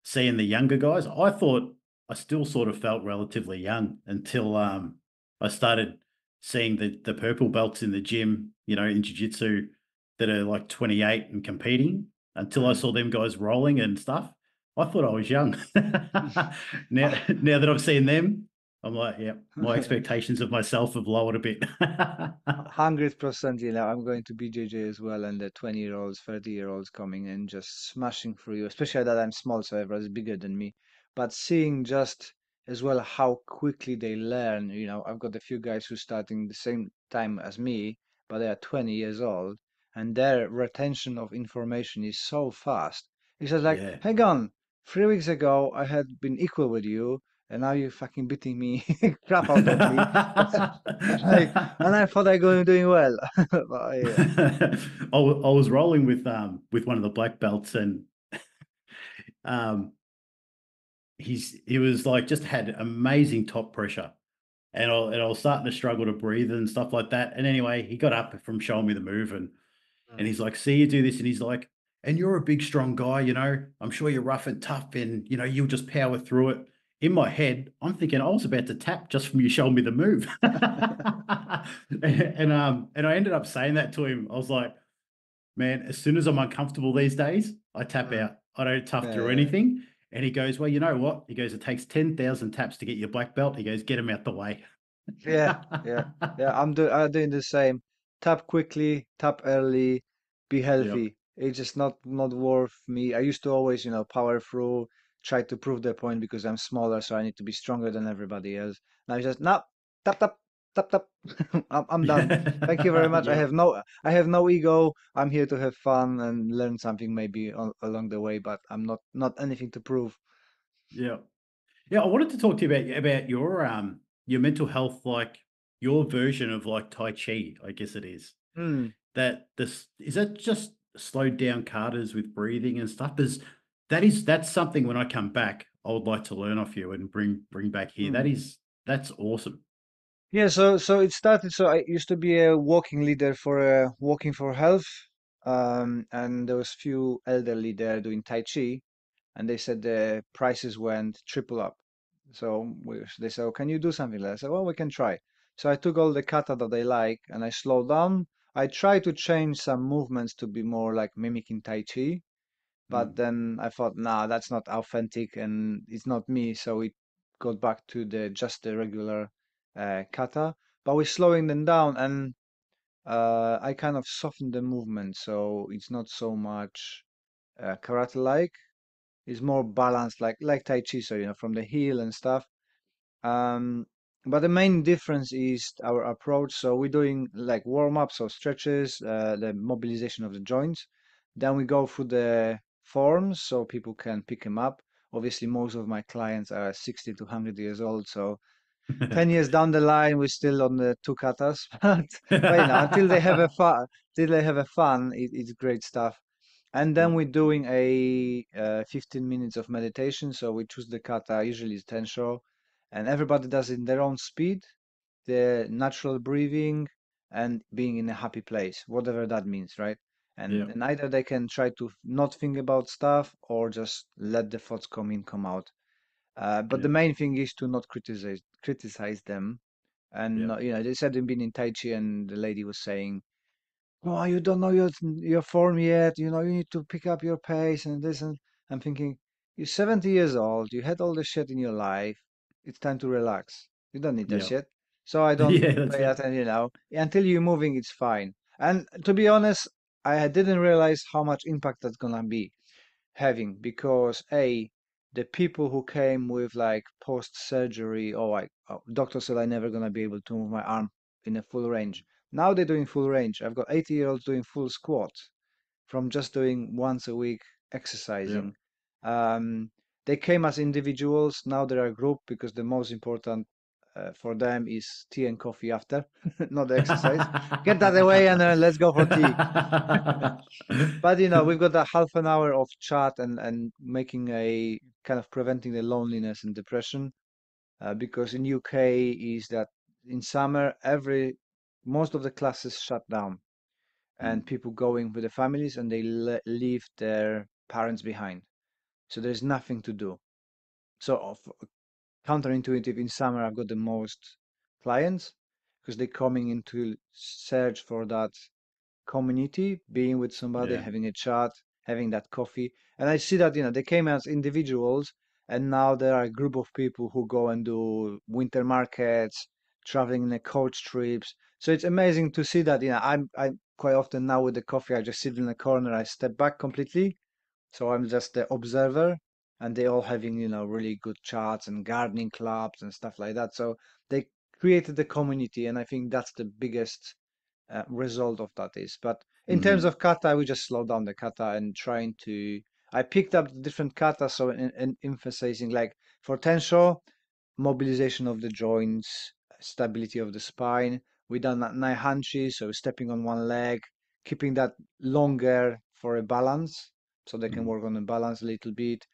Seeing the younger guys. I thought I still sort of felt relatively young until um I started seeing the the purple belts in the gym, you know, in jiu-jitsu that are like 28 and competing until I Mm. saw them guys rolling and stuff. I thought I was young. now now that I've seen them, I'm like, yeah, my expectations of myself have lowered a bit. Hundred percent, you know, I'm going to BJJ as well, and the 20 year olds, 30 year olds coming and just smashing through you, especially that I'm small, so everyone's bigger than me. But seeing just as well how quickly they learn, you know, I've got a few guys who starting the same time as me, but they are 20 years old, and their retention of information is so fast. It's just like, Yeah. hang on, three weeks ago I had been equal with you, and now you're fucking beating me crap out of me. like, and I thought I was doing well. but yeah. I, wa- I was rolling with um with one of the black belts and um he's he was like just had amazing top pressure and I and I was starting to struggle to breathe and stuff like that and anyway he got up from showing me the move and and he's like see you do this and he's like and you're a big strong guy you know I'm sure you're rough and tough and you know you'll just power through it in my head, I'm thinking I was about to tap just from you showing me the move. and um and I ended up saying that to him. I was like, man, as soon as I'm uncomfortable these days, I tap Mm. out. I don't tough through Yeah. anything. And he goes, Well, you know what? He goes, It takes 10,000 taps to get your black belt. He goes, Get him out the way. Yeah, yeah, yeah. I'm doing I'm doing the same. Tap quickly, tap early, be healthy. It's just not not worth me. I used to always, you know, power through, try to prove the point because I'm smaller, so I need to be stronger than everybody else. Now it's just no, tap tap tap tap. I'm I'm done. Thank you very much. I have no I have no ego. I'm here to have fun and learn something maybe al along the way, but I'm not not anything to prove. Yeah. Yeah, I wanted to talk to you about about your um your mental health, like your version of like Tai Chi, I guess it is. Hmm. That this is that just slowed down katas with breathing and stuff. Is that is that's something when I come back, I would like to learn off you and bring bring back here. That Hmm. is that's awesome. Yeah, so so it started. So I used to be a walking leader for uh, Walking for Health, um, and there was few elderly there doing Tai Chi, and they said the prices went triple up. So we, they said, oh, "Can you do something like that?" I said, "Well, we can try." So I took all the kata that they like, and I slowed down. I tried to change some movements to be more like mimicking Tai Chi, but Mm. then I thought, nah, that's not authentic and it's not me. So it got back to the just the regular uh, kata, but we're slowing them down and uh, I kind of softened the movement, so it's not so much uh, karate-like. It's more balanced, like like Tai Chi, so you know, from the heel and stuff. Um, but the main difference is our approach. So we're doing like warm-ups or stretches, uh, the mobilization of the joints. Then we go through the forms so people can pick them up. Obviously, most of my clients are 60 to 100 years old, so 10 years down the line, we're still on the two katas. But, you know, until they have a fun, till they have a fun, it, it's great stuff. And then Mm. we're doing a uh, 15 minutes of meditation. So we choose the kata, usually it's tensho, and everybody does it in their own speed, the natural breathing, and being in a happy place, whatever that means, right? And, Yeah. and either they can try to not think about stuff or just let the thoughts come in, come out. Uh, but the main thing is to not criticize criticize them. And Yeah. not, you know, they said they've been in Tai Chi, and the lady was saying oh, you don't know your your form yet. You know, you need to pick up your pace and this and I'm thinking, you're 70 years old. You had all the shit in your life. It's time to relax. You don't need that Yeah. shit. So I don't Yeah, pay attention. You know, until you're moving, it's fine. And to be honest, I didn't realize how much impact that's gonna be having because a the people who came with like post surgery or like oh, doctor said I'm never gonna be able to move my arm in a full range. Now they're doing full range. I've got 80 year olds doing full squat from just doing once a week Yeah. exercising. Um, they came as individuals. Now they're a group because the most important uh, for them is tea and coffee after, not the exercise. Get that away and then let's go for tea. But you know, we've got a half an hour of chat and and making a kind of preventing the loneliness and depression. Uh, because in UK is that in summer every most of the classes shut down and people going with the families and they le leave their parents behind. So there's nothing to do. So of counterintuitive in summer I've got the most clients because they're coming into search for that community, being with somebody, Yeah. having a chat, having that coffee. And I see that, you know, they came as individuals and now there are a group of people who go and do winter markets, traveling in the coach trips. So it's amazing to see that, you know, I'm I quite often now with the coffee, I just sit in the corner, I step back completely. So I'm just the observer and they all having, you know, really good chats and gardening clubs and stuff like that. So they created the community and I think that's the biggest uh, result of that is. But in terms Mhm. of kata, we just slow down the kata and trying to. I picked up different kata, so in, in emphasizing like for tensho, mobilization of the joints, stability of the spine. We done that naihanchi, so stepping on one leg, keeping that longer for a balance, so they can Mhm. work on the balance a little bit.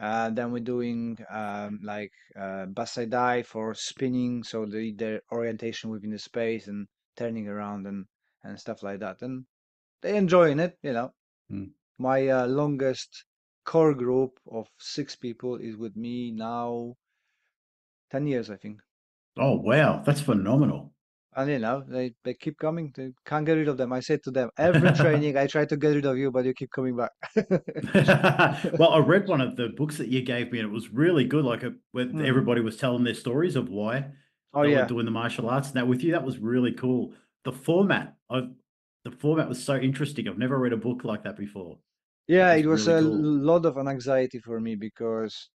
Uh, then we're doing um, like uh, bassai dai for spinning, so the the orientation within the space and turning around and and stuff like that. And they're enjoying it, you know. Mm. My uh, longest core group of six people is with me now 10 years, I think. Oh, wow. That's phenomenal. And you know, they, they keep coming. They can't get rid of them. I said to them, every training I try to get rid of you, but you keep coming back. well, I read one of the books that you gave me, and it was really good. Like, a, where Hmm. everybody was telling their stories of why Oh they were yeah. doing the martial arts. Now, with you, that was really cool. The format, I, the format was so interesting. I've never read a book like that before. Yeah, was it was really a cool. lot of an anxiety for me because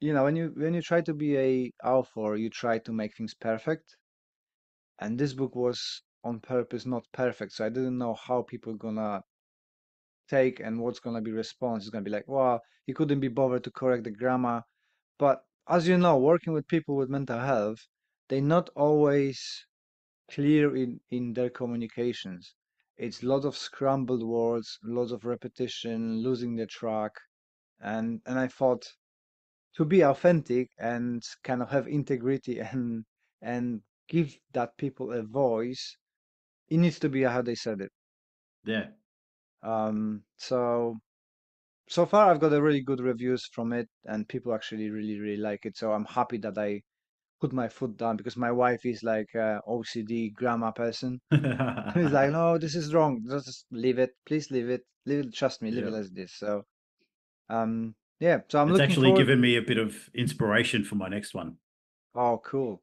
you know when you when you try to be a author, you try to make things perfect. And this book was on purpose not perfect, so I didn't know how people gonna take and what's gonna be response. It's gonna be like, wow, he couldn't be bothered to correct the grammar. But as you know, working with people with mental health, they're not always clear in in their communications. It's a lot of scrambled words, lots of repetition, losing the track, and and I thought to be authentic and kind of have integrity and and give that people a voice, it needs to be how they said it. Yeah. Um, so so far I've got a really good reviews from it, and people actually really really like it. So I'm happy that I put my foot down because my wife is like a OCD grammar person. He's like, no, this is wrong. Just leave it. Please leave it. Leave it. Trust me. Leave it as this. So, um, yeah. So I'm looking. It's actually forward. given me a bit of inspiration for my next one. Oh, cool.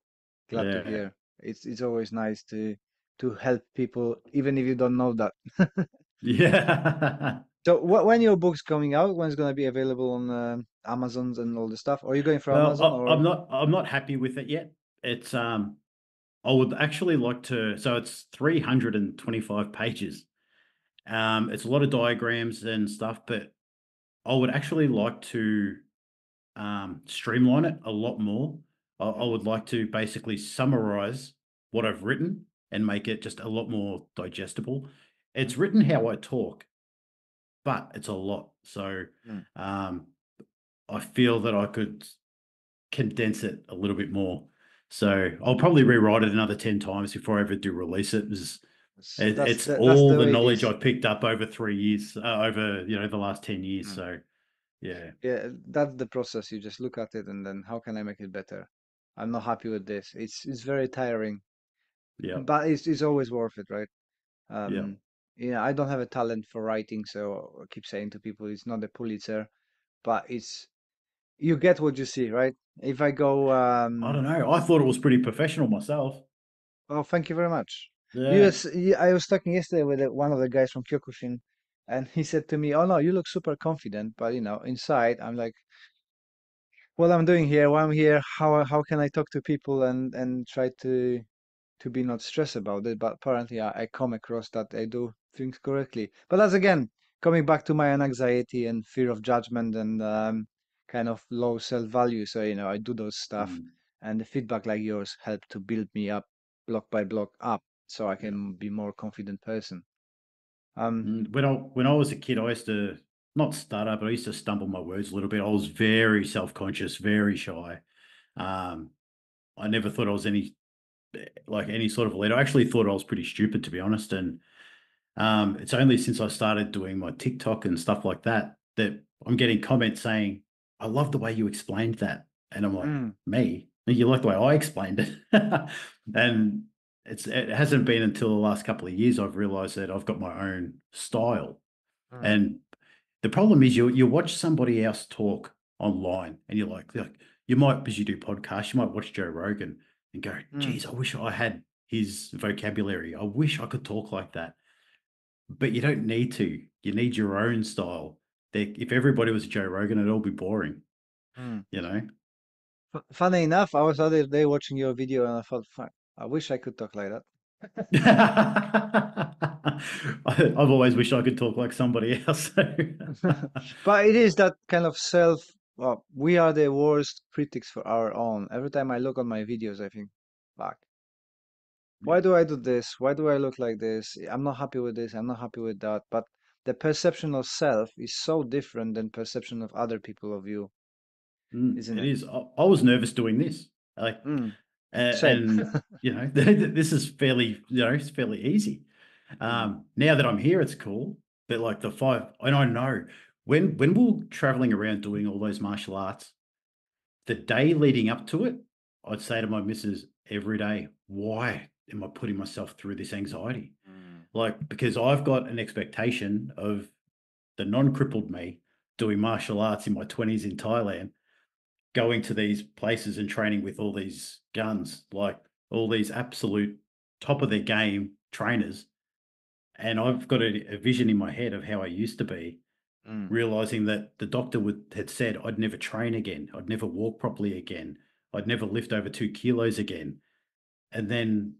Glad to Yeah. hear. It's it's always nice to to help people, even if you don't know that. Yeah. So, wh- when your book's coming out, when it's gonna be available on um Amazon's and all the stuff? Are you going for Well, Amazon I, or? I'm not. I'm not happy with it yet. It's um. I would actually like to. So it's 325 pages. Um, it's a lot of diagrams and stuff, but I would actually like to um streamline it a lot more. I, I would like to basically summarize what I've written and make it just a lot more digestible. It's written how I talk, but it's a lot. So Mm. um, I feel that I could condense it a little bit more. So I'll probably rewrite it another 10 times before I ever do release it. It's, It's- it- it's the- that's all the the knowledge. I've picked up over three years, uh, over, you know, the last 10 years. Mm. So yeah. Yeah, that's the process. You just look at it and then how can I make it better? I'm not happy with this. It's it's very tiring, Yeah. but it's it's always worth it, right? Yeah. Um, Yeah, I don't have a talent for writing, so I keep saying to people it's not a Pulitzer, but it's you get what you see, right? If I go, um, I um, don't know. I thought it was pretty professional myself. oh, thank you very much. Yeah, I was talking yesterday with uh, one of the guys from Kyokushin, and he said to me, "Oh no, you look super confident, but you know, inside, I'm like, what I'm doing here, why I'm here, how how can I talk to people and and try to to be not stressed about it, but apparently I, I come across that I do things correctly. But that's again coming back to my own anxiety and fear of judgment and um, kind of low self-value. So you know I do those stuff, Mm, and the feedback like yours help to build me up block by block up, so I can be more confident person. Um, Mm, When I when I was a kid, I used to not stutter, but I used to stumble my words a little bit. I was very self-conscious, very shy. Um, I never thought I was any like any sort of leader. I actually thought I was pretty stupid, to be honest. And um, it's only since I started doing my TikTok and stuff like that that I'm getting comments saying, "I love the way you explained that," and I'm like, mm, "Me? You like the way I explained it?" and it's it hasn't been until the last couple of years I've realized that I've got my own style. mm, And the problem is you you watch somebody else talk online and you're like, like you might because you do podcasts, you might watch Joe Rogan and go, mm, geez, I wish I had his vocabulary. I wish I could talk like that. But you don't need to. You need your own style. That if everybody was Joe Rogan, it'd all be boring, mm. you know? Funny enough, I was the other day watching your video and I thought, fuck, I wish I could talk like that. I- I've always wished I could talk like somebody else. But it is that kind of self, well, we are the worst critics for our own. Every time I look on my videos, I think, fuck, why do I do this? Why do I look like this? I'm not happy with this. I'm not happy with that. But the perception of self is so different than perception of other people of you, Mm, isn't it it? is. I, I was nervous doing this. Like, Mm, same. and you know, this is fairly, you know, it's fairly easy. Mm, Um, now that I'm here, it's cool. But like the five, and I know when when we're traveling around doing all those martial arts, the day leading up to it, I'd say to my missus every day, why am I putting myself through this anxiety? mm, Like, because I've got an expectation of the non-crippled me doing martial arts in my 20s in Thailand going to these places and training with all these guns, like all these absolute top of their game trainers. And I've got a, a vision in my head of how I used to be, mm, realizing that the doctor would had said I'd never train again, I'd never walk properly again, I'd never lift over two kilos again. And then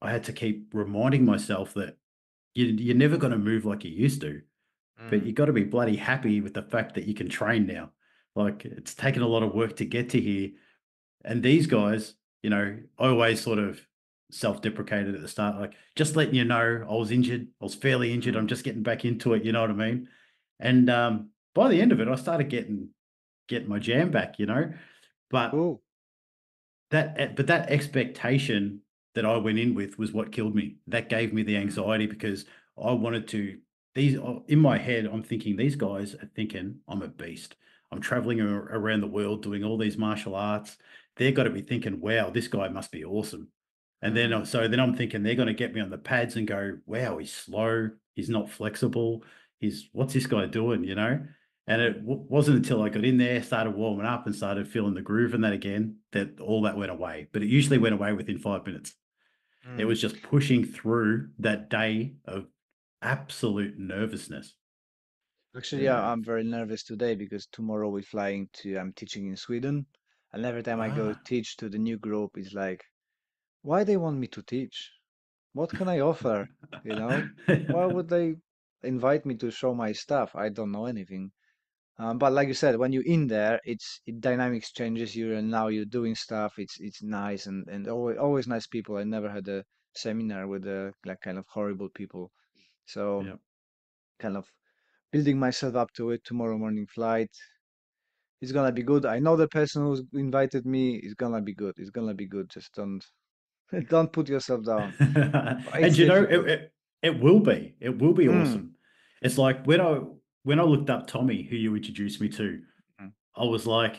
I had to keep reminding myself that you, you're never going to move like you used to but mm, you got to be bloody happy with the fact that you can train now. Like it's taken a lot of work to get to here. And these guys, you know, I always sort of self-deprecated at the start, like just letting you know I was injured, I was fairly injured. I'm just getting back into it, you know what I mean? And um, by the end of it, I started getting getting my jam back, you know. But Cool. that eh, but that expectation that I went in with was what killed me. That gave me the anxiety because I wanted to these uh, in my head, I'm thinking these guys are thinking I'm a beast. I'm traveling around the world doing all these martial arts. They're got to be thinking, wow, this guy must be awesome. And then mm, uh, so then I'm thinking they're going to get me on the pads and go, wow, he's slow, he's not flexible. He's what's this guy doing, you know? And it w- wasn't until I got in there, started warming up, and started feeling the groove and that again, that all that went away. But it usually went away within five minutes. It mm. was just pushing through that day of absolute nervousness. Actually, yeah. I'm very nervous today because tomorrow we're flying to, I'm teaching in Sweden. And every time I go Ah. teach to the new group, it's like, why they want me to teach? What can I offer? You know, why would they invite me to show my stuff? I don't know anything. Um, but like you said, when you're in there, it's it dynamics changes you, and now you're doing stuff. It's it's nice and and always always nice people. I never had a seminar with uh, like kind of horrible people. So Yep. kind of building myself up to it. Tomorrow morning flight, it's gonna be good. I know the person who's invited me is gonna be good. It's gonna be good. Just don't don't put yourself down. And you know, it, it, it will be. It will be Mm, awesome. It's like when I when I looked up Tommy, who you introduced me to, mm, I was like,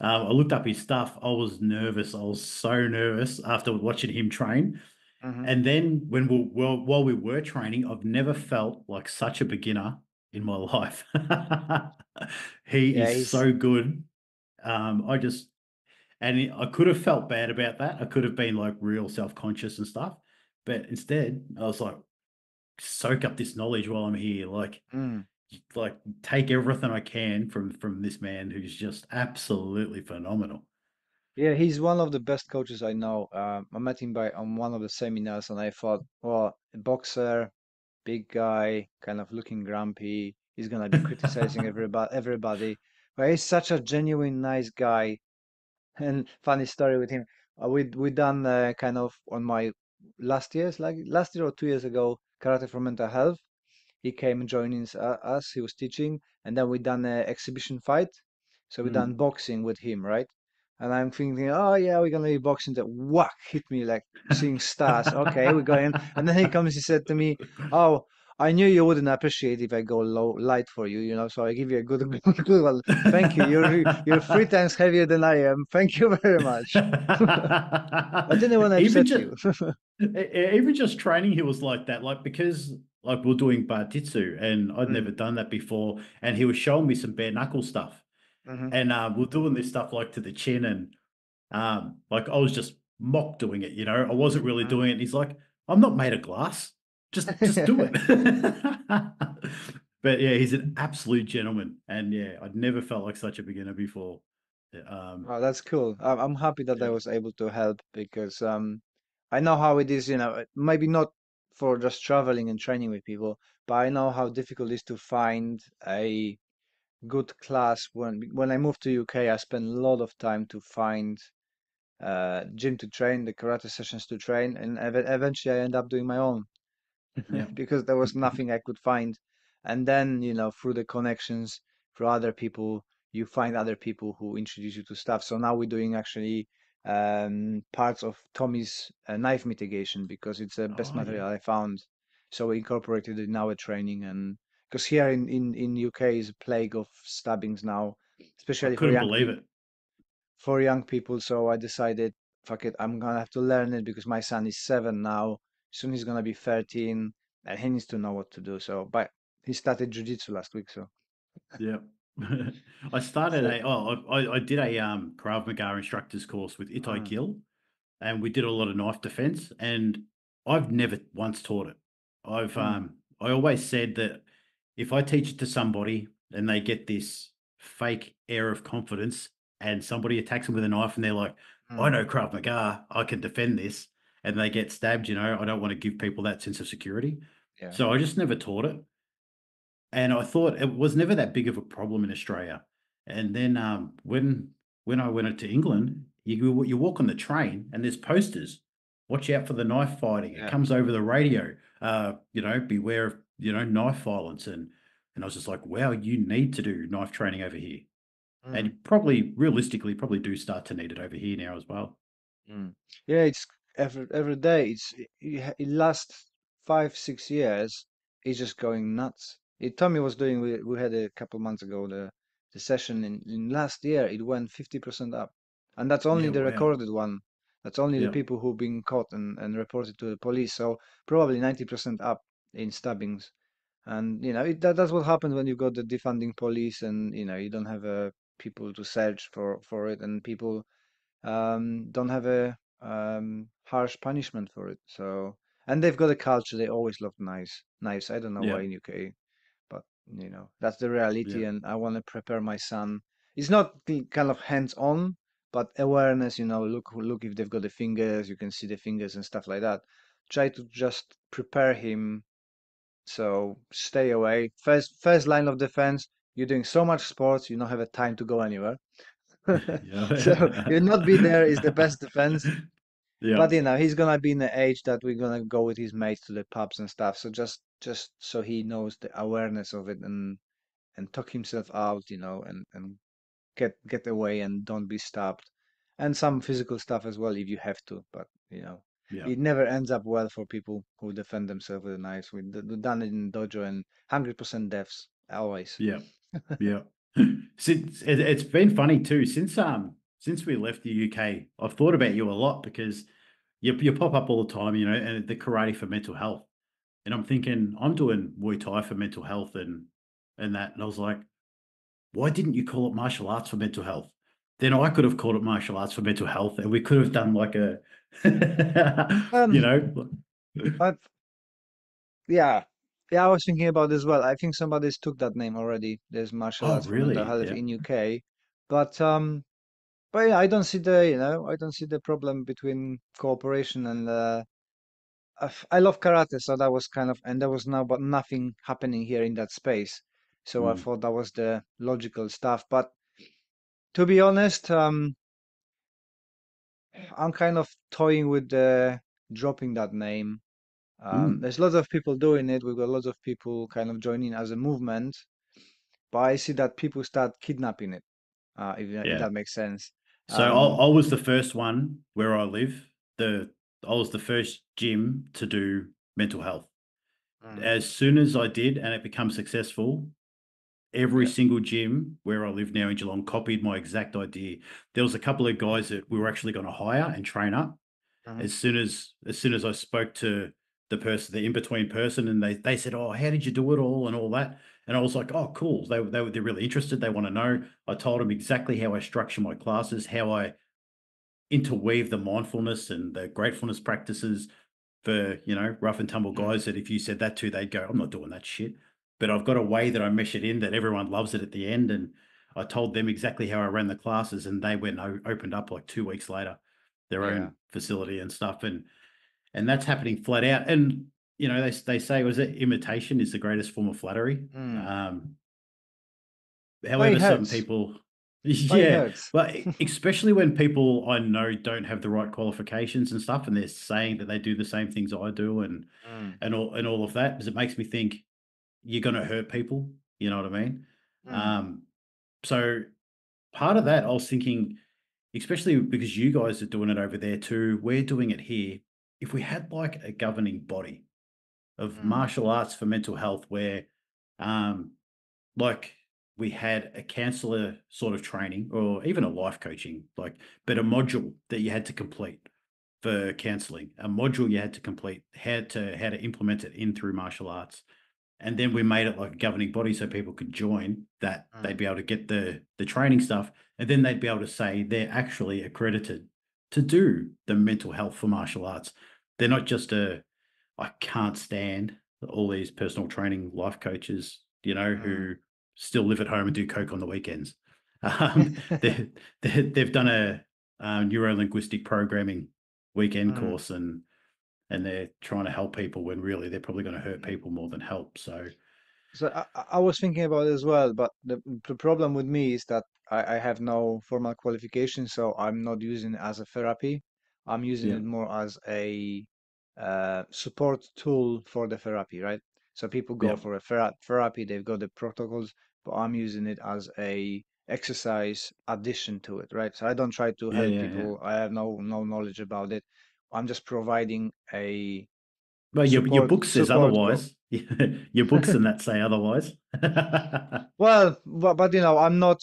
um, I looked up his stuff. I was nervous. I was so nervous after watching him train. Mhm. And then when we well, while we were training, I've never felt like such a beginner in my life. he Yeah, is he's so good. Um, I just and I could have felt bad about that. I could have been like real self-conscious and stuff. But instead, I was like, soak up this knowledge while I'm here. Like, mm, like take everything I can from from this man who's just absolutely phenomenal. yeah, he's one of the best coaches I know. Um, I met him by on one of the seminars, and I thought, well, a boxer, big guy, kind of looking grumpy. He's gonna be criticizing everybody, everybody. But he's such a genuine, nice guy. And funny story with him. Uh, we we done uh, kind of on my last year's like last year or two years ago karate for mental health. He came joining us. uh, us, He was teaching, and then we done a exhibition fight. So we Mm. done boxing with him, right? And I'm thinking, oh yeah, we're gonna be boxing. That whack hit me like seeing stars. Okay, we go in, and then he comes. He said to me, "Oh, I knew you wouldn't appreciate if I go low light for you, you know. So I give you a good, good one. Thank you. You're you're three times heavier than I am. Thank you very much. I didn't want to even upset just you. even just training, he was like that. Like because like we're doing bartitsu, and I'd Mm. never done that before, and he was showing me some bare knuckle stuff, Mhm. and uh, we're doing this stuff like to the chin, and um, like I was just mock doing it, you know. I wasn't really Mm. doing it. And he's like, "I'm not made of glass. Just just do it." but yeah, he's an absolute gentleman, and yeah, I'd never felt like such a beginner before. Yeah, Um, Oh, that's cool. I'm I'm happy that I was able to help because um I know how it is, you know, maybe not for just traveling and training with people, but I know how difficult it is to find a good class when when I moved to UK, I spent a lot of time to find uh gym to train, the karate sessions to train, and ev eventually I end up doing my own yeah. because there was nothing I could find. And then, you know, through the connections, through other people, you find other people who introduce you to stuff. So now we're doing actually um, parts of Tommy's uh, knife mitigation because it's the best Oh yeah, material I found. So we incorporated it in our training, and because here in, in, in UK is a plague of stabbings now, especially for couldn't young believe people. it. For young people, so I decided, fuck it, I'm gonna have to learn it because my son is seven now. Soon he's gonna be 13, and he needs to know what to do. So, but he started jujitsu last week, so Yeah. I started a oh I, I did a um Krav Maga instructors course with Itay mm, Gil and we did a lot of knife defense and I've never once taught it. I've mm, um I always said that if I teach it to somebody and they get this fake air of confidence and somebody attacks them with a knife and they're like, I mm, know Krav Maga, I can defend this, and they get stabbed, you know, I don't want to give people that sense of security. yeah, So I just never taught it. And I thought it was never that big of a problem in Australia. And then um, when when I went to England, you you walk on the train and there's posters. Watch out for the knife fighting. It comes over the radio. Uh, you know, beware of you know knife violence. And and I was just like, wow, you need to do knife training over here. And mm, you probably realistically probably do start to need it over here now as well. mm. Yeah, it's every every day. It's it, it lasts five, six years. It's just going nuts. It, Tommy was doing. We we had a couple months ago the the session in, in last year. It went 50% up, and that's only Yeah, the recorded one. That's only the people who've been caught and, and reported to the police. So probably 90% up in stabbings. And you know it, that, that's what happens when you've got the defunding police, and you know you don't have uh, people to search for for it, and people um, don't have a um, harsh punishment for it. So, and they've got a culture. They always love knives. Knives. I don't know yeah, why in UK, but you know that's the reality. yeah, And I want to prepare my son. It's not the kind of hands-on, but awareness. You know, look look if they've got the fingers. You can see the fingers and stuff like that. Try to just prepare him. So stay away. First first line of defense. You're doing so much sports. You don't have a time to go anywhere. So yeah, you not be there is the best defense. yeah, But you know, he's gonna be in the age that we're gonna go with his mates to the pubs and stuff. So just just so he knows the awareness of it and and talk himself out, you know, and and get get away and don't be stopped. And some physical stuff as well if you have to. But you know, yeah. it never ends up well for people who defend themselves with a knife. We've done it in dojo and 100% deaths always. Yeah, yeah. Since it, it's been funny too since um since we left the UK, I've thought about you a lot because you you pop up all the time, you know, and the karate for mental health. And I'm thinking, I'm doing Muay Thai for mental health and and that. And I was like, why didn't you call it martial arts for mental health? Then I could have called it martial arts for mental health, and we could have done like a, Um, you know, But yeah, yeah, I was thinking about this as well. I think somebody's took that name already. There's martial oh arts for mental really? health Yeah. in UK, but um, but yeah, I don't see the you know I don't see the problem between cooperation and uh, I I love karate, so that was kind of and there was now but nothing happening here in that space, so I Mm, thought that was the logical stuff. But to be honest, um, I'm kind of toying with the dropping that name Um, mm, there's lots of people doing it. We've got lots of people kind of joining as a movement, but I see that people start kidnapping it, uh, if, that- if that makes sense. So I, Um, I was the first one where I live. The I was the first gym to do mental health. mm, As soon as I did, and it became successful, every yeah, single gym where I live now in Geelong copied my exact idea. There was a couple of guys that we were actually going to hire and train up. mhm, As soon as as soon as I spoke to the person, the in between person, and they they said, "Oh, how did you do it all?" and all that, and I was like, "Oh, cool." They they were they're really interested. They want to know. I told them exactly how I structure my classes, how I interweave the mindfulness and the gratefulness practices for you know rough and tumble mm, guys that if you said that to they'd go i'm not doing that shit but i've got a way that i mesh it in that everyone loves it at the end and i told them exactly how i ran the classes and they went and opened up like two weeks later their yeah, own facility and stuff and and that's happening flat out and you know they, they say was it imitation is the greatest form of flattery mm. um however some people yeah but especially when people I know don't have the right qualifications and stuff, and they're saying that they do the same things I do, and Mm, and all and all of that, because it makes me think you're going to hurt people. You know what I mean? mm, Um, so part of that, I was thinking, especially because you guys are doing it over there too, we're doing it here. If we had like a governing body of mm, martial arts for mental health, where um, like we had a counselor sort of training or even a life coaching, like, but a module that you had to complete for counseling, a module you had to complete, how to how to implement it in through martial arts. And then we made it like a governing body so people could join that they'd mm, be able to get the the training stuff and then they'd be able to say they're actually accredited to do the mental health for martial arts. They're not just a I can't stand all these personal training life coaches, you know, mm. who still live at home and do coke on the weekends. Um, they, they've done a uh, neuro linguistic programming weekend Mm. course and and they're trying to help people when really they're probably going to hurt people more than help. So So I, I I was thinking about it as well, but the, the problem with me is that I, I have no formal qualification, so I'm not using it as a therapy. I'm using yeah, it more as a uh, support tool for the therapy, right? So people go yeah, for a thera therapy, they've got the protocols, but I'm using it as a exercise addition to it, right? So I don't try to help yeah, people. I have no no knowledge about it. I'm just providing a Well, your your book says support otherwise. Your books and that say otherwise. Well, but, but you know, I'm not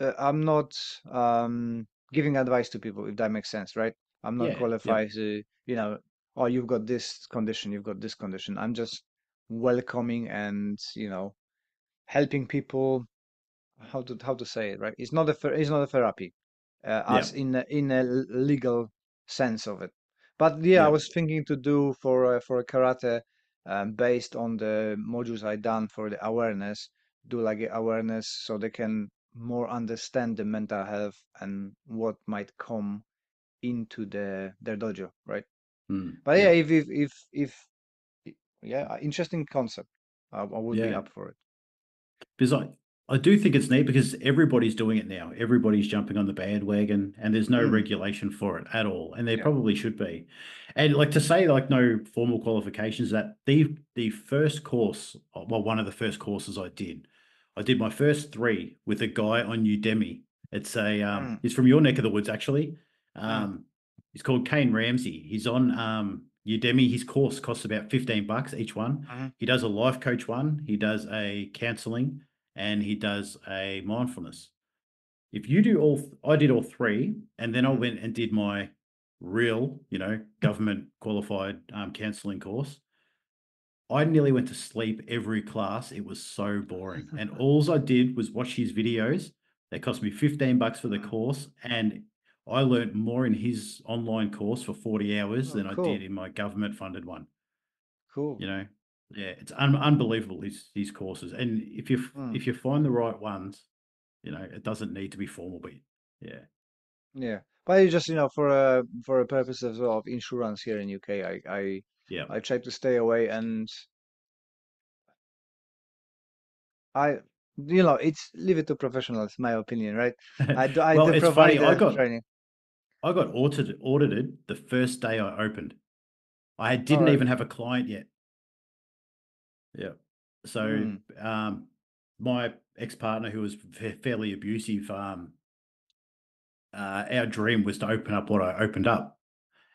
uh, I'm not um giving advice to people if that makes sense, right? I'm not Yeah, qualified to, you know, oh, you've got this condition, you've got this condition. I'm just welcoming and, you know, helping people how to how to say it, right? It's not a it's not a therapy, uh, as yep, in a, in a legal sense of it. But yeah, I was thinking to do for uh, for a karate, um, based on the modules I done for the awareness, do like awareness so they can more understand the mental health and what might come into the their dojo, right? Mm, But yeah, yep. if if if if yeah, interesting concept. I, I would be up for it. Because I, I do think it's neat because everybody's doing it now. Everybody's jumping on the bandwagon and there's no Mm, regulation for it at all. And there yeah. probably should be. And like to say like no formal qualifications that the the first course, uh, well, one of the first courses I did, I did my first three with a guy on Udemy. It's a um Mm, he's from your neck of the woods actually. Um he's called Kain Ramsay. He's on um Udemy. His course costs about 15 bucks each one. mhm, He does a life coach one, he does a counseling, and he does a mindfulness. If you do all, th- I did all three, and then I mm, went and did my real, you know, government qualified um, counseling course. I nearly went to sleep every class. It was so boring. And all I did was watch his videos. They cost me 15 bucks for the Mm. course. And I learned more in his online course for 40 hours Oh, than I did in my government funded one. Cool. You know, yeah, it's un- unbelievable these these courses. And if you Mm. if you find the right ones, you know, it doesn't need to be formal, but yeah. Yeah, but it's just you know for a for a purpose well of insurance here in UK, I I Yeah. I try to stay away and I you know it's leave it to professionals, my opinion, right? I do I well, it's provide funny. I got training. I got audited audited the first day I opened. I didn't Alright. even have a client yet. Yeah. So Mm. um, my ex partner, who was fa- fairly abusive, um, uh, our dream was to open up what I opened up,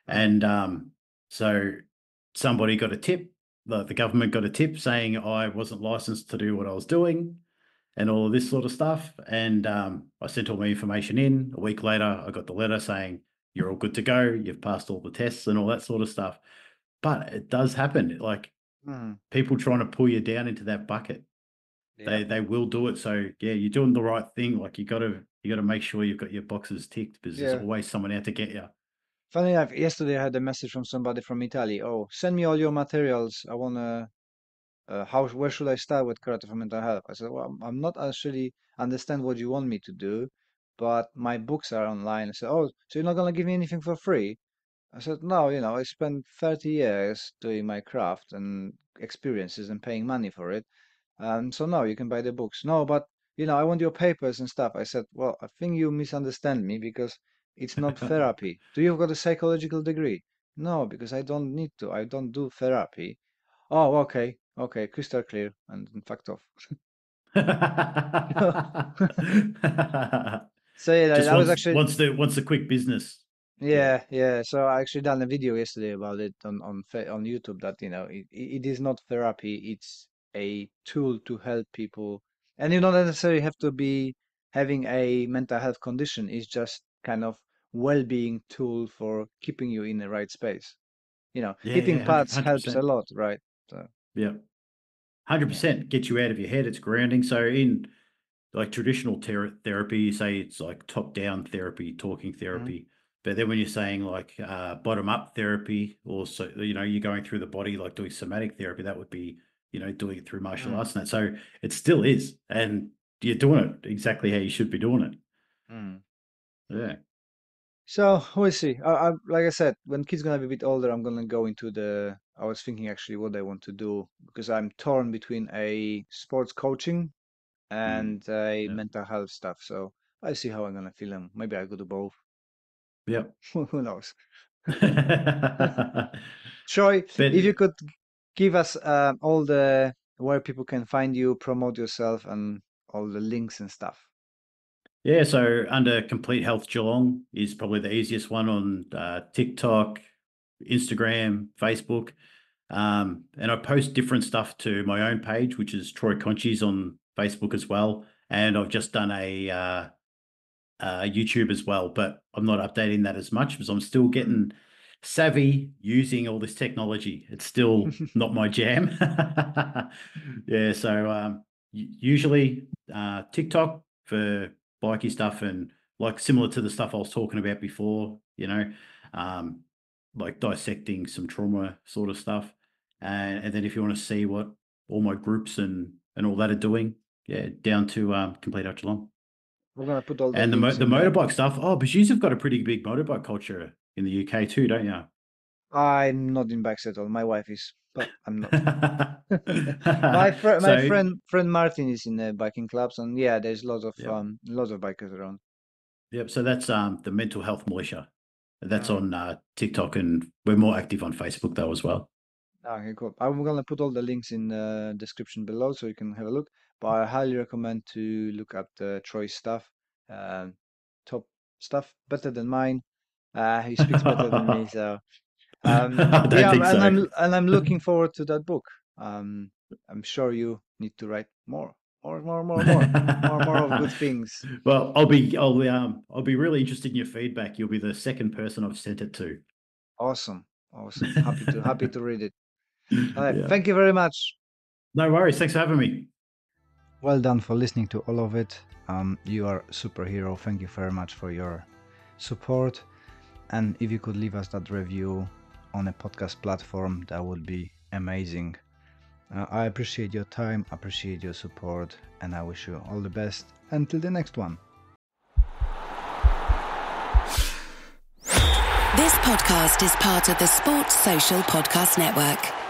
and um, so somebody got a tip. The, the government got a tip saying I wasn't licensed to do what I was doing, and all of this sort of stuff. And um, I sent all my information in. A week later, I got the letter saying you're all good to go. You've passed all the tests and all that sort of stuff. But it does happen. Like Mm. people trying to pull you down into that bucket. They they will do it. So yeah, you're doing the right thing. Like you gotta you gotta make sure you've got your boxes ticked because Yeah. there's always someone out to get you. Funny enough, yesterday I had a message from somebody from Italy. Oh, send me all your materials. I wanna uh, how where should I start with karate for mental health? I said, well, I'm- not actually understand what you want me to do, but my books are online. I said, oh, so you're not gonna give me anything for free? I said, no, you know, I spent 30 years doing my craft and experiences and paying money for it. And so no, you can buy the books. No, but you know, I want your papers and stuff. I said, well, I think you misunderstand me because it's not therapy. Do you have got a psychological degree? No, because I don't need to. I don't do therapy. Oh, okay, okay, crystal clear, and then fucked off. So yeah, Just I was actually once the wants the quick business. Yeah, yeah. So I actually done a video yesterday about it on on on YouTube that you know it, it is not therapy. It's a tool to help people, and you don't necessarily have to be having a mental health condition. It's just kind of well-being tool for keeping you in the right space. You know, Yeah, hitting yeah, pads helps a lot, right? So Yeah. Hundred percent get you out of your head. It's grounding. So in like traditional ter- therapy, you say it's like top down therapy, talking therapy. But then when you're saying like uh, bottom up therapy, or so you know you're going through the body, like doing somatic therapy, that would be you know doing it through martial Mm. arts and that. So it still is, and you're doing it exactly how you should be doing it. mm. Yeah. So we'll see. I, I, like I said, when kids gonna be a bit older, I'm gonna go into the. I was thinking actually what I want to do because I'm torn between a sports coaching and a yeah. mental health stuff. So I see how I'm gonna feel them. Maybe I go to both. Yeah. Who knows? Troy, But- if you could give us uh, all the where people can find you, promote yourself, and all the links and stuff. Yeah, so under Complete Health Geelong is probably the easiest one on uh, TikTok, Instagram, Facebook. Um, and I post different stuff to my own page, which is Troy Koerntjes on Facebook as well. And I've just done a uh, uh, YouTube as well, but I'm not updating that as much because I'm still getting savvy using all this technology. It's still not my jam. yeah, so um, usually uh, TikTok for bikey stuff and like similar to the stuff I was talking about before, you know, um, like dissecting some trauma sort of stuff. And, and then if you want to see what all my groups and and all that are doing, yeah, down to um, Complete Health Geelong. We're gonna put all the And the mo- the in there. motorbike stuff. Oh, but you've got a pretty big motorbike culture in the UK too, don't you? I'm not in bikes at all. My wife is, but I'm not. my fr- my So- friend friend Martin is in the biking clubs, and yeah, there's lots of Yep. um lots of bikers around. Yep. So that's um the mental health militia. That's on uh, TikTok, and we're more active on Facebook though as well. Okay, cool. I'm gonna put all the links in the description below so you can have a look. But I highly recommend to look at uh, Troy's stuff. Um, top stuff, better than mine. Uh, he speaks better than me, so um, yeah, think and so. I'm and I'm looking forward to that book. Um, I'm sure you need to write more. More, more, more, more, more, and more of good things. Well, I'll be, I'll, um, I'll be really interested in your feedback. You'll be the second person I've sent it to. Awesome, awesome. Happy to, happy to read it. yeah. Thank you very much. No worries. Thanks for having me. Well done for listening to all of it. Um, you are a superhero. Thank you very much for your support. And if you could leave us that review on a podcast platform, that would be amazing. Uh, I appreciate your time, appreciate your support, and I wish you all the best until the next one. This podcast is part of the Sports Social Podcast Network.